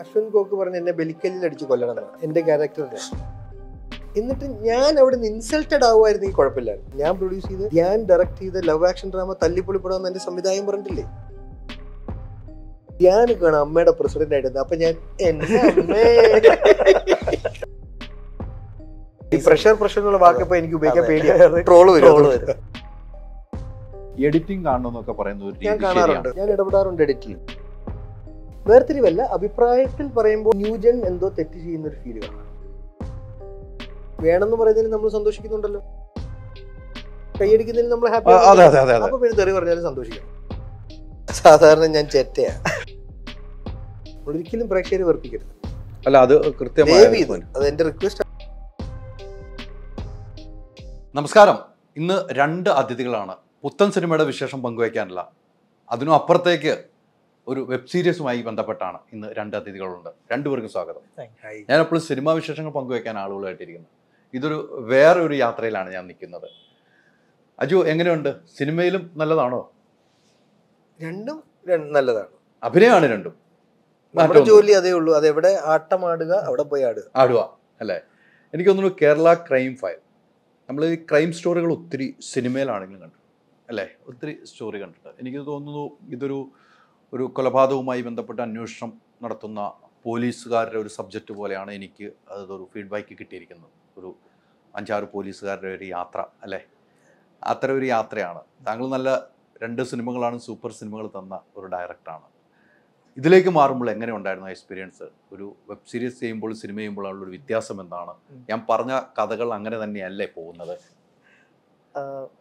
Ashwanth coke പറഞ്ഞ് എന്നെ ബലിക്കല്ലിൽ അടിച്ച് കൊല്ലണം എന്റെ ക്യാരക്ടർ എന്നിട്ട് ഞാൻ അവിടെ നിന്ന് ഇൻസൾട്ടഡ് ഈ കുഴപ്പമില്ലായിരുന്നു. ഞാൻ പ്രൊഡ്യൂസ് ചെയ്ത് ഞാൻ ഡയറക്ട് ചെയ്ത ലവ് ആക്ഷൻ ഡ്രാമ തല്ലിപ്പൊളിപ്പെടാന്ന് എന്റെ സംവിധായകൻ പറഞ്ഞിട്ടില്ലേ? ഞാൻ കാണാം അമ്മയുടെ പ്രസിഡന്റ് ആയിട്ട് അപ്പൊ ഞാൻ ഈ പ്രഷർ പ്രഷർ എന്നുള്ള വാക്കിപ്പോ എനിക്ക് ഉപയോഗിക്കാൻ പേടിയാണ് ട്രോൾ Troll വരും. എഡിറ്റിംഗ് കാണണമെന്നൊക്കെ പറയുന്ന ഒരു ഞാൻ കാണാറുണ്ട്. ഞാൻ ഇടപെടാറുണ്ട് എഡിറ്റിൽ വേർതിരിവല്ല അഭിപ്രായത്തിൽ പറയുമ്പോൾ ന്യൂജൻ എന്തോ തെറ്റ് ചെയ്യുന്ന ഒരു ഫീൽ കാണാം. വേണമെന്ന് പറയുന്നതിൽ നമ്മൾ സന്തോഷിക്കുന്നുണ്ടല്ലോ. കൈയടിക്കുന്നതിൽ നമ്മൾ ഹാപ്പി അപ്പൊ പിന്നെ തെറി പറഞ്ഞാലും സന്തോഷിക്കണം സാധാരണ ഞാൻ ചെറ്റയാണ് ഒരിക്കലും പ്രേക്ഷകരെ വെറുപ്പിക്കരുത്. അല്ല അത് കൃത്യമായി അത് എന്റെ റിക്വസ്റ്റ് നമസ്കാരം. ഇന്ന് രണ്ട് അതിഥികളാണ്. പുത്തൻ സിനിമയുടെ വിശേഷം പങ്കുവയ്ക്കാനല്ല. അതിനും അപ്പുറത്തേക്ക് ഒരു വെബ് സീരീസുമായി ബന്ധപ്പെട്ടാണ് ഇന്ന് രണ്ട് അതിഥികളുണ്ട്. രണ്ടുപേർക്കും സ്വാഗതം. ഞാൻ എപ്പോഴും സിനിമാ വിശേഷങ്ങൾ പങ്കുവയ്ക്കാൻ ആളുകളായിട്ടിരിക്കുന്നത് ഇതൊരു വേറെ ഒരു യാത്രയിലാണ് ഞാൻ നിൽക്കുന്നത്. അജു എങ്ങനെയുണ്ട്? സിനിമയിലും നല്ലതാണോ? രണ്ടും നല്ലതാണ്. അഭിനയമാണ് രണ്ടും. നമ്മുടെ ജോലി അതേ ഉള്ളൂ. അതെവിടെ ആട്ടമാടുക അവിടെ പോയി ആടുക. ആടുക അല്ലേ? എനിക്ക് തോന്നുന്നു കേരള ക്രൈം ഫയൽ നമ്മൾ ഈ ക്രൈം സ്റ്റോറികൾ ഒത്തിരി സിനിമയിലാണെങ്കിലും കണ്ടു അല്ലേ? ഒത്തിരി സ്റ്റോറി കണ്ടിട്ട് എനിക്ക് തോന്നുന്നു ഇതൊരു ഒരു കൊലപാതകവുമായി ബന്ധപ്പെട്ട അന്വേഷണം നടത്തുന്ന പോലീസുകാരുടെ ഒരു സബ്ജക്റ്റ് പോലെയാണ് എനിക്ക് അതൊരു ഫീഡ്ബാക്ക് കിട്ടിയിരിക്കുന്നത്. ഒരു അഞ്ചാറ് പോലീസുകാരുടെ ഒരു യാത്ര അല്ലേ? അത്ര ഒരു യാത്രയാണ്. താങ്കൾ നല്ല രണ്ട് സിനിമകളാണ് സൂപ്പർ സിനിമകൾ തന്ന ഒരു ഡയറക്ടറാണ് ഇതിലേക്ക് മാറുമ്പോൾ എങ്ങനെ ഉണ്ടായിരുന്നു എക്സ്പീരിയൻസ് ഒരു വെബ് സീരീസ് ചെയ്യുമ്പോൾ സിനിമ ചെയ്യുമ്പോഴുള്ള ഒരു വ്യത്യാസം എന്താണ്? ഞാൻ പറഞ്ഞ കഥകൾ അങ്ങനെ തന്നെയല്ലേ പോകുന്നത്?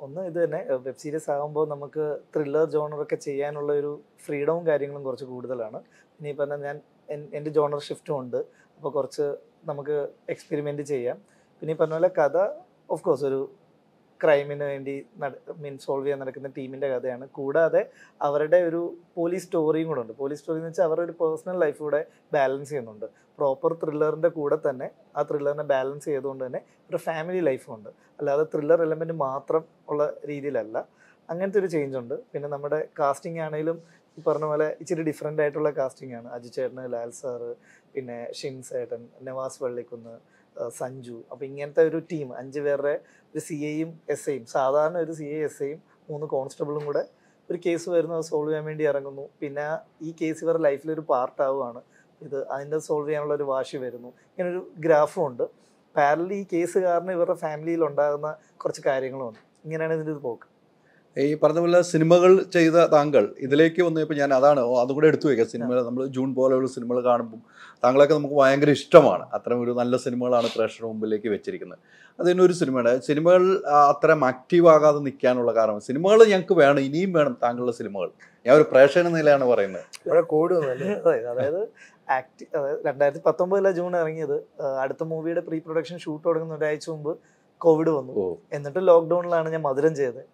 ഒന്ന് ഇത് തന്നെ. വെബ് സീരീസ് ആകുമ്പോൾ നമുക്ക് ത്രില്ലർ ജോണറൊക്കെ ചെയ്യാനുള്ള ഒരു ഫ്രീഡവും കാര്യങ്ങളും കുറച്ച് കൂടുതലാണ്. ഇനി പറഞ്ഞാൽ ഞാൻ എന്റെ ജോണർ ഷിഫ്റ്റും ഉണ്ട്. അപ്പോൾ കുറച്ച് നമുക്ക് എക്സ്പെരിമെന്റ് ചെയ്യാം. പിന്നെ ഈ പറഞ്ഞ പോലെ കഥ ഓഫ് കോഴ്സ് ഒരു ക്രൈമിന് വേണ്ടി മീൻ സോൾവ് ചെയ്യാൻ നടക്കുന്ന ടീമിന്റെ കഥയാണ്. കൂടാതെ അവരുടെ ഒരു പോലീസ് സ്റ്റോറിയും കൂടെ ഉണ്ട്. പോലീസ് സ്റ്റോറി എന്ന് വെച്ചാൽ അവരുടെ ഒരു പേഴ്സണൽ ലൈഫ് കൂടെ ബാലൻസ് ചെയ്യുന്നുണ്ട്. പ്രോപ്പർ ത്രില്ലറിന്റെ കൂടെ തന്നെ ആ ത്രില്ലറിനെ ബാലൻസ് ചെയ്തുകൊണ്ട് തന്നെ ഒരു ഫാമിലി ലൈഫും ഉണ്ട്. അല്ലാതെ ത്രില്ലർ എലമെന്റ് മാത്രം ഉള്ള രീതിയിലല്ല. അങ്ങനത്തെ ഒരു ചേഞ്ച് ഉണ്ട്. പിന്നെ നമ്മുടെ കാസ്റ്റിംഗ് ആണെങ്കിലും ഈ പറഞ്ഞ പോലെ ഇച്ചിരി ഡിഫറെന്റ് ആയിട്ടുള്ള കാസ്റ്റിംഗ് ആണ്. അജു ചേട്ടന് ലാൽ സാറ് പിന്നെ ഷിൻ സേട്ടൻ നവാസ് വള്ളിക്കുന്ന് സഞ്ജു. അപ്പോൾ ഇങ്ങനത്തെ ഒരു ടീം അഞ്ച് പേരുടെ ഒരു സി എയും എസ് ഐയും സാധാരണ ഒരു സി എ എസ് ഐയും മൂന്ന് കോൺസ്റ്റബിളും കൂടെ ഒരു കേസ് വരുന്നത് സോൾവ് ചെയ്യാൻ വേണ്ടി ഇറങ്ങുന്നു. പിന്നെ ഈ കേസ് ഇവരുടെ ലൈഫിലൊരു പാർട്ടാവുകയാണ് ഇത് അതിന്റെ സോൾവ് ചെയ്യാനുള്ള ഒരു വാശി വരുന്നു. ഇങ്ങനൊരു ഗ്രാഫും ഉണ്ട്. പാരലി ഈ കേസ് കാരണം ഇവരുടെ ഫാമിലിയിൽ ഉണ്ടാകുന്ന കുറച്ച് കാര്യങ്ങളുമുണ്ട് ഇങ്ങനെയാണ് ഇതിന്റെ ഒരു പോക്ക്. ഈ പറഞ്ഞ പോലെ സിനിമകൾ ചെയ്ത താങ്കൾ ഇതിലേക്ക് വന്നപ്പോൾ ഞാൻ അതാണ് അതും കൂടെ എടുത്തു വയ്ക്കുക. സിനിമ നമ്മൾ ജൂൺ പോലെയുള്ള സിനിമകൾ കാണുമ്പോൾ താങ്കളൊക്കെ നമുക്ക് ഭയങ്കര ഇഷ്ടമാണ്. അത്തരം ഒരു നല്ല സിനിമകളാണ് പ്രേക്ഷകരുടെ മുമ്പിലേക്ക് വെച്ചിരിക്കുന്നത്. അതിനൊരു സിനിമയുടെ സിനിമകൾ അത്രയും ആക്റ്റീവ് ആകാതെ നിൽക്കാനുള്ള കാരണം സിനിമകൾ ഞങ്ങൾക്ക് വേണം ഇനിയും വേണം താങ്കളുടെ സിനിമകൾ. ഞാൻ ഒരു പ്രേക്ഷകൻ നിലയാണ് പറയുന്നത്. വന്നല്ലേ അതായത് ആക്ടി അതായത് രണ്ടായിരത്തി പത്തൊമ്പതിലെ ജൂൺ ഇറങ്ങിയത്. അടുത്ത മൂവിയുടെ പ്രീ പ്രൊഡക്ഷൻ ഷൂട്ട് തുടങ്ങുന്ന ഒരാഴ്ച മുമ്പ് കോവിഡ് വന്നു. എന്നിട്ട് ലോക്ക്ഡൌണിലാണ് ഞാൻ മധുരം ചെയ്തത്.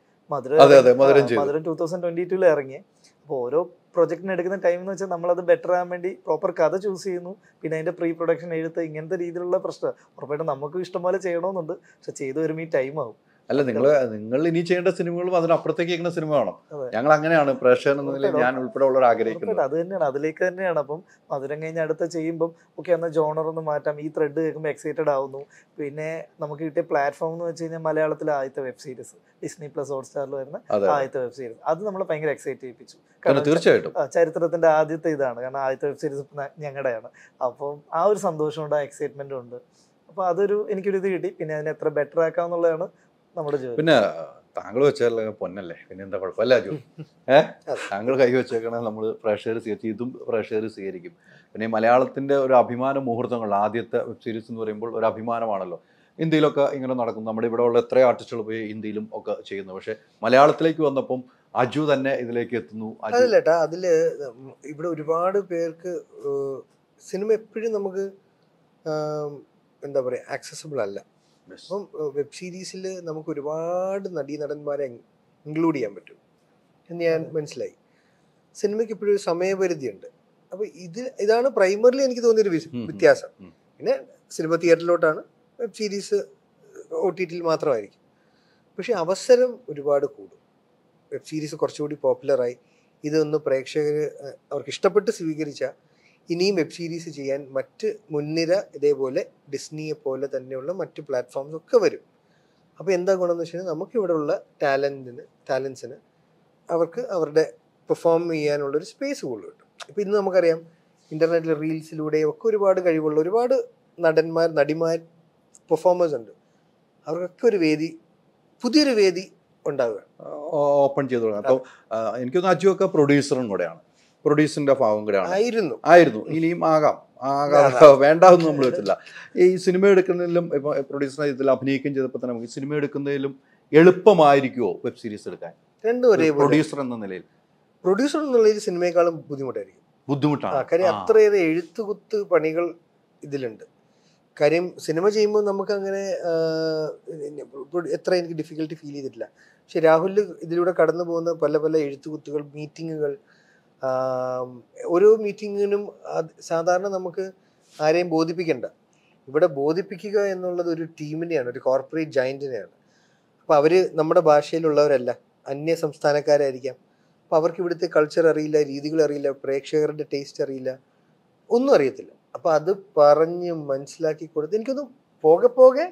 അതെ, അതെ, മധുരം. മധുരം ടൂ തൗസൻഡ് ട്വന്റി ടൂൽ ഇറങ്ങി. അപ്പോൾ ഓരോ പ്രൊജക്ടിന് എടുക്കുന്ന ടൈം എന്ന് വെച്ചാൽ നമ്മളത് ബെറ്റർ ആകാൻ വേണ്ടി പ്രോപ്പർ കഥ ചൂസ് ചെയ്യുന്നു. പിന്നെ അതിന്റെ പ്രീ പ്രൊഡക്ഷൻ എഴുത്ത് ഇങ്ങനത്തെ രീതിയിലുള്ള പ്രശ്നം. ഉറപ്പായിട്ടും നമുക്കും ഇഷ്ടം പോലെ ചെയ്യണമെന്നുണ്ട്. പക്ഷെ ചെയ്തു വരുമ്പോൾ ഈ ടൈം ആവും. അല്ല നിങ്ങൾ നിങ്ങൾ ഇനി ചെയ്യേണ്ട സിനിമകളും അതിനപ്പുറത്തേക്ക് ഇരിക്കുന്ന സിനിമ വേണം ഞങ്ങൾ അങ്ങനെയാണ് പ്രേക്ഷകൻ എന്ന നിലയിൽ ഞാൻ ഉൾപ്പെടെ ഉള്ളവർ ആഗ്രഹിക്കുന്നത്. അത് തന്നെയാണ്. അതിലേക്ക് തന്നെയാണ്. അപ്പം മധുരം കഴിഞ്ഞ് അടുത്ത ചെയ്യുമ്പം ഓക്കെ എന്നാൽ ജോണർ ഒന്ന് മാറ്റാം. ഈ ത്രെഡ് കേൾക്കുമ്പോൾ എക്സൈറ്റഡ് ആവുന്നു. പിന്നെ നമുക്ക് കിട്ടിയ പ്ലാറ്റ്ഫോം എന്ന് വെച്ച് കഴിഞ്ഞാൽ മലയാളത്തിലെ ആദ്യത്തെ വെബ് സീരീസ് ഡിസ്നി പ്ലസ് ഹോട്ട്സ്റ്റാറിൽ വരുന്ന ആദ്യത്തെ വെബ് സീരീസ് അത് നമ്മളെ ഭയങ്കര എക്സൈറ്റ് ചെയ്യിപ്പിച്ചു. കാരണം തീർച്ചയായിട്ടും. ചരിത്രത്തിന്റെ ആദ്യത്തെ ഇതാണ്. കാരണം ആദ്യത്തെ വെബ് സീരീസ് ഞങ്ങളുടെയാണ്. അപ്പം ആ ഒരു സന്തോഷമുണ്ട് ആ എക്സൈറ്റ്മെന്റും ഉണ്ട്. അപ്പൊ അതൊരു എനിക്കൊരു ഇത് കിട്ടി. പിന്നെ അതിനെ എത്ര ബെറ്റർ ആക്കാന്നുള്ളതാണ് നമ്മുടെ ജോലി പിന്നെ താങ്കൾ വെച്ചാൽ പൊന്നല്ലേ? പിന്നെ എന്താ കുഴപ്പമില്ല അജു ഏഹ് താങ്കൾ കൈ വെച്ചേക്കണേ നമ്മൾ പ്രേക്ഷകർ സ്വീകരിച്ച് ഇതും പ്രേക്ഷകർ സ്വീകരിക്കും. പിന്നെ ഈ മലയാളത്തിന്റെ ഒരു അഭിമാന മുഹൂർത്തങ്ങൾ ആദ്യത്തെ വെബ് സീരീസ് എന്ന് പറയുമ്പോൾ ഒരു അഭിമാനമാണല്ലോ. ഇന്ത്യയിലൊക്കെ ഇങ്ങനെ നടക്കും. നമ്മുടെ ഇവിടെ ഉള്ള എത്ര ആർട്ടിസ്റ്റുകൾ പോയി ഇന്ത്യയിലും ഒക്കെ ചെയ്യുന്നു. പക്ഷെ മലയാളത്തിലേക്ക് വന്നപ്പം അജു തന്നെ ഇതിലേക്ക് എത്തുന്നു. അതിലേട്ടാ അതിൽ ഇവിടെ ഒരുപാട് പേർക്ക് സിനിമ എപ്പോഴും നമുക്ക് എന്താ പറയാ ആക്സസിബിൾ അല്ല. അപ്പം വെബ് സീരീസിൽ നമുക്ക് ഒരുപാട് നടീനടന്മാരെ ഇൻക്ലൂഡ് ചെയ്യാൻ പറ്റും. എന്ന് ഞാൻ മനസ്സിലായി. സിനിമയ്ക്ക് ഇപ്പോഴും ഒരു സമയപരിധിയുണ്ട്. അപ്പൊ ഇത് ഇതാണ് പ്രൈമറിലി എനിക്ക് തോന്നിയൊരു വ്യത്യാസം. പിന്നെ സിനിമ തിയേറ്ററിലോട്ടാണ് വെബ് സീരീസ് ഒ ടി ടിയിൽ മാത്രമായിരിക്കും. പക്ഷെ അവസരം ഒരുപാട് കൂടും. വെബ് സീരീസ് കുറച്ചുകൂടി പോപ്പുലറായി. ഇതൊന്ന് പ്രേക്ഷകർ അവർക്ക് ഇഷ്ടപ്പെട്ട് സ്വീകരിച്ച ഇനിയും വെബ് സീരീസ് ചെയ്യാൻ മറ്റ് മുൻനിര ഇതേപോലെ ഡിസ്നിയെ പോലെ തന്നെയുള്ള മറ്റ് പ്ലാറ്റ്ഫോംസ് ഒക്കെ വരും. അപ്പോൾ എന്താ ഗുണമെന്ന് വെച്ച് കഴിഞ്ഞാൽ നമുക്കിവിടെ ഉള്ള ടാലന്റിന് ടാലൻസിന് അവർക്ക് അവരുടെ പെർഫോം ചെയ്യാനുള്ളൊരു സ്പേസ് കൂടുതൽ കിട്ടും. ഇപ്പോൾ ഇന്ന് നമുക്കറിയാം ഇന്റർനെറ്റിൽ റീൽസിലൂടെയും ഒക്കെ ഒരുപാട് കഴിവുള്ള ഒരുപാട് നടന്മാർ നടിമാർ പെർഫോമേഴ്സ് ഉണ്ട്. അവർക്കൊക്കെ ഒരു വേദി പുതിയൊരു വേദി ഉണ്ടാവുക ഓപ്പൺ ചെയ്തു തുടങ്ങും. അപ്പോൾ എനിക്ക് തോന്നുന്നു അജു ഒക്കെ പ്രൊഡ്യൂസറും കൂടെയാണ്. പ്രൊഡ്യൂസറിന്റെ ഭാവം കൂടെയാണ് ആയിരുന്നു. ആയിരുന്നു. ഇനിയും ആകാം. ആകാം. വേണ്ട എന്ന് നമ്മൾ വെച്ചില്ല ഈ സിനിമ എടുക്കുന്നതിലും ഇപ്പൊ പ്രൊഡ്യൂസർ ഇതിൽ അഭിനയിക്കുകയും ചെയ്തപ്പോൾ തന്നെ നമുക്ക് സിനിമ എടുക്കുന്നതിലും എളുപ്പമായിരിക്കുമോ വെബ് സീരീസ് എടുക്കാൻ? രണ്ടും ഒരേപോലെ. പ്രൊഡ്യൂസർ എന്ന നിലയിൽ. പ്രൊഡ്യൂസർ എന്നുള്ളതിൽ സിനിമയെക്കാളും ബുദ്ധിമുട്ടായിരിക്കും. ബുദ്ധിമുട്ടാണ്. കാര്യം. അത്രയേറെ എഴുത്തുകുത്ത് പണികൾ ഇതിലുണ്ട്. കാര്യം സിനിമ ചെയ്യുമ്പോൾ നമുക്ക് അങ്ങനെ എത്ര എനിക്ക് ഡിഫിക്കൽട്ടി ഫീൽ ചെയ്തിട്ടില്ല. പക്ഷെ രാഹുൽ ഇതിലൂടെ കടന്നു പോകുന്ന പല പല എഴുത്തുകുത്തുകൾ മീറ്റിങ്ങുകൾ ഓരോ മീറ്റിങ്ങിനും സാധാരണ നമുക്ക് ആരെയും ബോധിപ്പിക്കണ്ട. ഇവിടെ ബോധിപ്പിക്കുക എന്നുള്ളത് ഒരു ടീമിനെയാണ് ഒരു കോർപ്പറേറ്റ് ജയന്റിനെയാണ് അപ്പോൾ അവർ നമ്മുടെ ഭാഷയിലുള്ളവരല്ല അന്യ സംസ്ഥാനക്കാരായിരിക്കാം. അപ്പോൾ അവർക്ക് ഇവിടുത്തെ കൾച്ചർ അറിയില്ല രീതികൾ അറിയില്ല പ്രേക്ഷകരുടെ ടേസ്റ്റ് അറിയില്ല ഒന്നും അറിയത്തില്ല. അപ്പോൾ അത് പറഞ്ഞ് മനസ്സിലാക്കി കൊടുത്ത് എനിക്കൊന്നും പോകെ പോകെ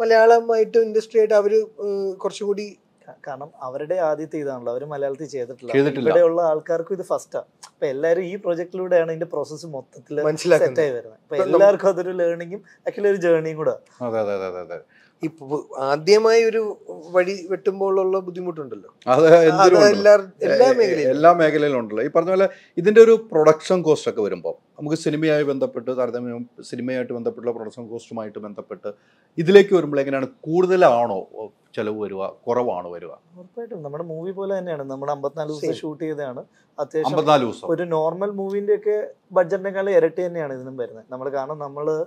മലയാളമായിട്ടും ഇൻഡസ്ട്രി ആയിട്ട് അവർ കുറച്ചുകൂടി കാരണം അവരുടെ ആദ്യത്തെ ഇതാണല്ലോ അവർ മലയാളത്തിൽ ചെയ്തിട്ടില്ല. ഇവിടെയുള്ള ആൾക്കാർക്കും ഇത് ഫസ്റ്റാ അപ്പൊ എല്ലാരും ഈ പ്രൊജക്ടിലൂടെയാണ് ഇതിന്റെ പ്രോസസ്സ് മൊത്തത്തിൽ മനസ്സിലാക്കുന്നത്. സെറ്റ് ആയി വരുന്നത്. അപ്പൊ എല്ലാവർക്കും അതൊരു ലേണിങ്ങും ആക്ച്വലി ഒരു ജേർണിയും കൂടെ. ഇപ്പൊ ആദ്യമായി ഒരു വഴി വെട്ടുമ്പോഴുള്ള ബുദ്ധിമുട്ടുണ്ടല്ലോ. എല്ലാ എല്ലാ മേഖലയിലും. എല്ലാ മേഖലയിലും ഉണ്ടല്ലോ. ഈ പറഞ്ഞ പോലെ ഇതിന്റെ ഒരു പ്രൊഡക്ഷൻ കോസ്റ്റ് ഒക്കെ വരുമ്പോൾ നമുക്ക് സിനിമയായി ബന്ധപ്പെട്ട് താരതമ്യം സിനിമയായിട്ട് ബന്ധപ്പെട്ടുള്ള പ്രൊഡക്ഷൻ കോസ്റ്റുമായിട്ട് ബന്ധപ്പെട്ട് ഇതിലേക്ക് വരുമ്പോൾ എങ്ങനെയാണ്? കൂടുതലാണോ ചിലവ് വരിക? കുറവാണോ വരിക? ഉറപ്പായിട്ടും. നമ്മുടെ മൂവി പോലെ തന്നെയാണ്. നമ്മുടെ അമ്പത്തിനാല് ദിവസം ഷൂട്ട് ചെയ്തതാണ്. അത്യാവശ്യം ഒരു നോർമൽ മൂവിന്റെ ഒക്കെ ബഡ്ജറ്റിനേക്കാളും ഇരട്ടി തന്നെയാണ് ഇതിനും വരുന്നത്. നമ്മൾ കാരണം നമ്മൾ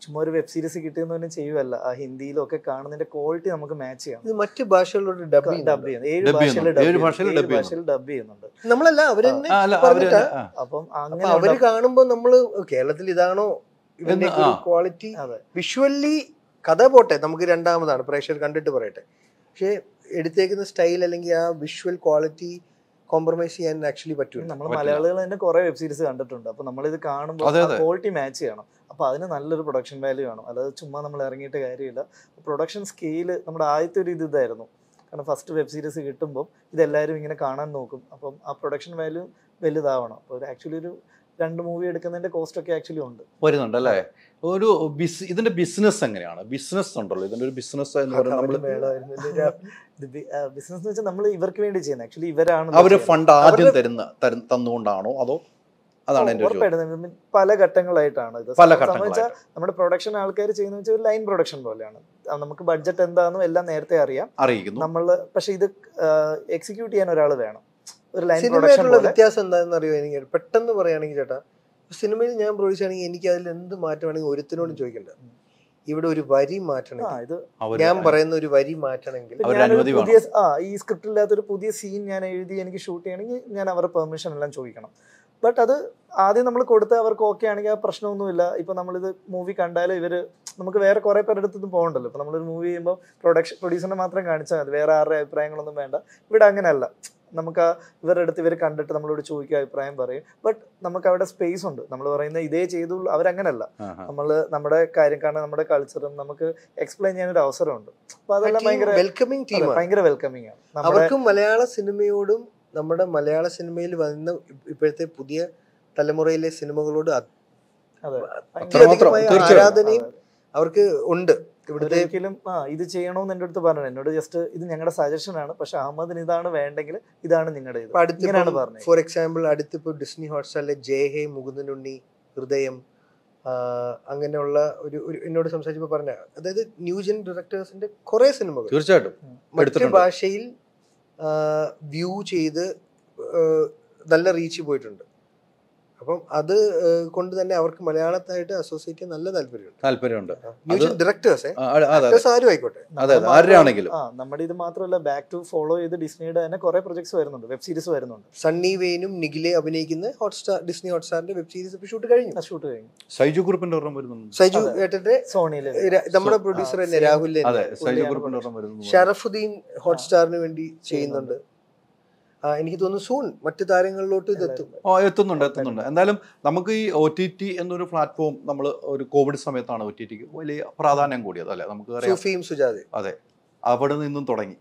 ചുമ്മാ ഒരു വെബ് സീരീസ് കിട്ടിയെന്ന് തന്നെ ചെയ്യുമല്ല ആ ഹിന്ദിയിലും ഒക്കെ കാണുന്നതിന്റെ ക്വാളിറ്റി നമുക്ക് മാച്ച് ചെയ്യാം. ഇത് മറ്റ് ഭാഷകളിലോട്ട് ഡബ് ഡബ് ഏഴ് ഭാഷയിൽ ഡബ് ഭാഷയിൽ ഡബ് ചെയ്യുന്നുണ്ട്. നമ്മളല്ല അവർ അപ്പം അങ്ങനെ അവർ ഉണ്ട- കാണുമ്പോ നമ്മൾ കേരളത്തിൽ ഇതാണോ ഇവന്റെ ക്വാളിറ്റി അതെ. വിഷ്വലി കഥ പോട്ടെ നമുക്ക് രണ്ടാമതാണ്. പ്രേക്ഷകർ കണ്ടിട്ട് പറയട്ടെ. പക്ഷേ എടുത്തേക്കുന്ന സ്റ്റൈൽ അല്ലെങ്കിൽ ആ വിഷ്വൽ ക്വാളിറ്റി കോംപ്രമൈസ് ചെയ്യാൻ ആക്ച്വലി പറ്റും നമ്മൾ മലയാളികൾ തന്നെ കുറെ വെബ് സീരീസ് കണ്ടിട്ടുണ്ട്. അപ്പൊ നമ്മളിത് കാണുമ്പോൾ അതെ, അതെ. ക്വാളിറ്റി മാച്ച് ചെയ്യണം. അപ്പൊ അതിന് നല്ലൊരു പ്രൊഡക്ഷൻ വാല്യൂ വേണം. അല്ലാതെ ചുമ്മാ നമ്മൾ ഇറങ്ങിയിട്ട് കാര്യമില്ല. പ്രൊഡക്ഷൻ സ്കെയിൽ നമ്മുടെ ആദ്യത്തെ ഒരു ഇത് ഇതായിരുന്നു. കാരണം ഫസ്റ്റ് വെബ് സീരീസ് കിട്ടുമ്പോൾ ഇതെല്ലാവരും ഇങ്ങനെ കാണാൻ നോക്കും. അപ്പം ആ പ്രൊഡക്ഷൻ വാല്യൂ വലുതാവണം. അപ്പോൾ ആക്ച്വലി ഒരു രണ്ട് മൂവി എടുക്കുന്നതിന്റെ കോസ്റ്റ് ഒക്കെ ആക്ച്വലി ഉണ്ട്. വരുന്നുണ്ട് അല്ലേ? ഒരു ബിസ് ഇതിന്റെ ബിസിനസ് എങ്ങനെയാണ്? ബിസിനസ് ഉണ്ടല്ലോ ഇതിന്റെ ഒരു ബിസിനസ് എന്ന് പറയുന്നത് ബിസിനസ് വെച്ചാൽ നമ്മൾ ഇവർക്ക് വേണ്ടി ചെയ്യുന്നത്. ആക്ച്വലി ഇവരാണ് അവർ ഫണ്ട് ആദ്യം തരുന്ന തരു- തന്നുകൊണ്ടാണോ അതോ അതാണ് പല ഘട്ടങ്ങളായിട്ടാണ് ഇത്. പല നമ്മുടെ പ്രൊഡക്ഷൻ ആൾക്കാർ ചെയ്യുന്ന വെച്ചാൽ ഒരു ലൈൻ പ്രൊഡക്ഷൻ പോലെയാണ്. നമുക്ക് ബഡ്ജറ്റ് എന്താണെന്നും എല്ലാം നേരത്തെ അറിയാം. അറിയിക്കുന്നു. നമ്മൾ പക്ഷെ ഇത് എക്സിക്യൂട്ട് ചെയ്യാൻ ഒരാൾ വേണം. ഒരു ലൈൻ പ്രൊഡക്ഷൻ സിനിമയായിട്ടുള്ള വ്യത്യാസം എന്താണെന്ന് അറിയോ എനിക്ക്? പെട്ടെന്ന് പറയുകയാണെങ്കിൽ ചേട്ടാ സിനിമയിൽ ഞാൻ പ്രൊഡ്യൂസ് ആണെങ്കിൽ എനിക്ക് അതിൽ എന്ത് മാറ്റമാണെങ്കിൽ ഒരുത്തിനോടും ചോദിക്കണ്ട. ഇവിടെ ഒരു വരി മാറ്റണം. ഇത് ഞാൻ പറയുന്ന ഒരു വരി മാറ്റണമെങ്കിൽ. പുതിയ ആ ഈ സ്ക്രിപ്റ്റില്ലാത്തൊരു പുതിയ സീൻ ഞാൻ എഴുതി എനിക്ക് ഷൂട്ട് ചെയ്യണമെങ്കിൽ ഞാൻ അവരുടെ പെർമിഷൻ എല്ലാം ചോദിക്കണം. ബട്ട് അത് ആദ്യം നമ്മൾ കൊടുത്ത് അവർക്ക് ഓക്കെ ആണെങ്കിൽ ആ പ്രശ്നമൊന്നുമില്ല. ഇപ്പൊ നമ്മളിത് മൂവി കണ്ടാലും ഇവർ നമുക്ക് വേറെ കുറെ പേരുടെ അടുത്തൊന്നും പോകണ്ടല്ലോ. ഇപ്പൊ നമ്മളൊരു മൂവി ചെയ്യുമ്പോൾ പ്രൊഡക്ഷൻ പ്രൊഡ്യൂസറിനെ മാത്രം കാണിച്ചാൽ മതി. വേറെ ആരുടെ അഭിപ്രായങ്ങളൊന്നും വേണ്ട. ഇവിടെ അങ്ങനെയല്ല. നമുക്ക് ഇവരുടെ അടുത്ത് ഇവർ കണ്ടിട്ട് നമ്മളോട് ചോദിക്കുക അഭിപ്രായം പറയും. ബട്ട് നമുക്ക് അവിടെ സ്പേസ് ഉണ്ട്. നമ്മൾ പറയുന്ന ഇതേ ചെയ്തു അവരങ്ങനല്ല. നമ്മൾ നമ്മുടെ കാര്യം കാരണം നമ്മുടെ കൾച്ചറും നമുക്ക് എക്സ്പ്ലെയിൻ ചെയ്യാൻ ഒരു അവസരമുണ്ട്. അപ്പൊ അതെല്ലാം ഭയങ്കര വെൽക്കമിങ് ടീം ഭയങ്കര വെൽക്കമിങ് ആണ്. അവർക്കും മലയാള സിനിമയോടും നമ്മുടെ മലയാള സിനിമയിൽ വന്ന ഇപ്പോഴത്തെ പുതിയ തലമുറയിലെ സിനിമകളോട് ആരാധനയും അവർക്ക് ഉണ്ട്. ഒരിക്കലും ആ ഇത് ചെയ്യണമെന്ന് എന്റെ അടുത്ത് പറഞ്ഞു എന്നോട് ജസ്റ്റ് ഇത് ഞങ്ങളുടെ സജഷൻ ആണ്. പക്ഷെ അഹമ്മദിന് ഇതാണ് വേണ്ടെങ്കിൽ ഇതാണ് നിങ്ങളുടെ ഇങ്ങനെയാണ് പറഞ്ഞത്. ഫോർ എക്സാമ്പിൾ അടുത്തിപ്പോ ഡിസ്നി ഹോട്ട്സ്റ്റാറിലെ ജയ ഹേ മുകുന്ദനുണ്ണി ഹൃദയം അങ്ങനെയുള്ള ഒരു ഒരു എന്നോട് സംസാരിച്ചപ്പോൾ പറഞ്ഞ അതായത് ന്യൂജൻ ഡയറക്ടേഴ്സിന്റെ കുറെ സിനിമകൾ. തീർച്ചയായിട്ടും. മറ്റു ഭാഷയിൽ വ്യൂ ചെയ്ത് നല്ല റീച്ച് പോയിട്ടുണ്ട്. അപ്പം അത് കൊണ്ട് തന്നെ അവർക്ക് മലയാളത്തായിട്ട് അസോസിയേറ്റ് ചെയ്യാൻ നല്ല താല്പര്യമുണ്ട്. താല്പര്യമുണ്ട്. ന്യൂജൻ ഡയറക്ടേഴ്സ് ആരും ആയിക്കോട്ടെ. അതെ ആരാണെങ്കിലും. നമ്മുടെ ഇത് മാത്രമല്ല ബാക്ക് ടു ഫോളോ ചെയ്ത് ഡിസ്നിയുടെ തന്നെ കുറെ പ്രൊജക്ട്സ് വരുന്നുണ്ട് വെബ് സീരീസ് വരുന്നുണ്ട്. സണ്ണി വെയിനും നിഖിലെ അഭിനയിക്കുന്ന ഹോട്ട്സ്റ്റാർ ഡിസ്നി ഹോട്ട്സ്റ്റാറിന്റെ വെബ് സീരീസ് ഇപ്പൊ ഷൂട്ട് കഴിഞ്ഞു. ഷൂട്ട് കഴിഞ്ഞു. സൈജു ഗ്രൂപ്പിന്റെ ഒരെണ്ണം വരുന്നുണ്ട്. സൈജു. ഏട്ടന്റെ സോണിയിലെ നമ്മുടെ പ്രൊഡ്യൂസർ തന്നെ രാഹുലിന്റെ രാഹുൽ അതെ സൈജു ഗ്രൂപ്പിന്റെ production. ഒരെണ്ണം വരുന്നു ഷറഫുദ്ദീൻ ഹോട്ട്സ്റ്റാറിന് വേണ്ടി ചെയ്യുന്നുണ്ട്. എനിക്ക് തോന്നുന്നു സൂൺ മറ്റു താരങ്ങളിലോട്ട് ഇത് എത്തും. എത്തുന്നുണ്ട് എത്തുന്നുണ്ട്. എന്തായാലും നമുക്ക് ഈ ഒ ടി ടി എന്നൊരു പ്ലാറ്റ്ഫോം നമ്മൾ ഒരു കോവിഡ് സമയത്താണ് ഒ ടി ടിക്ക് വലിയ പ്രാധാന്യം കൂടിയത് അല്ലേ? നമുക്ക് സുഫിയും അതെ. അവിടെ നിന്നും തുടങ്ങി.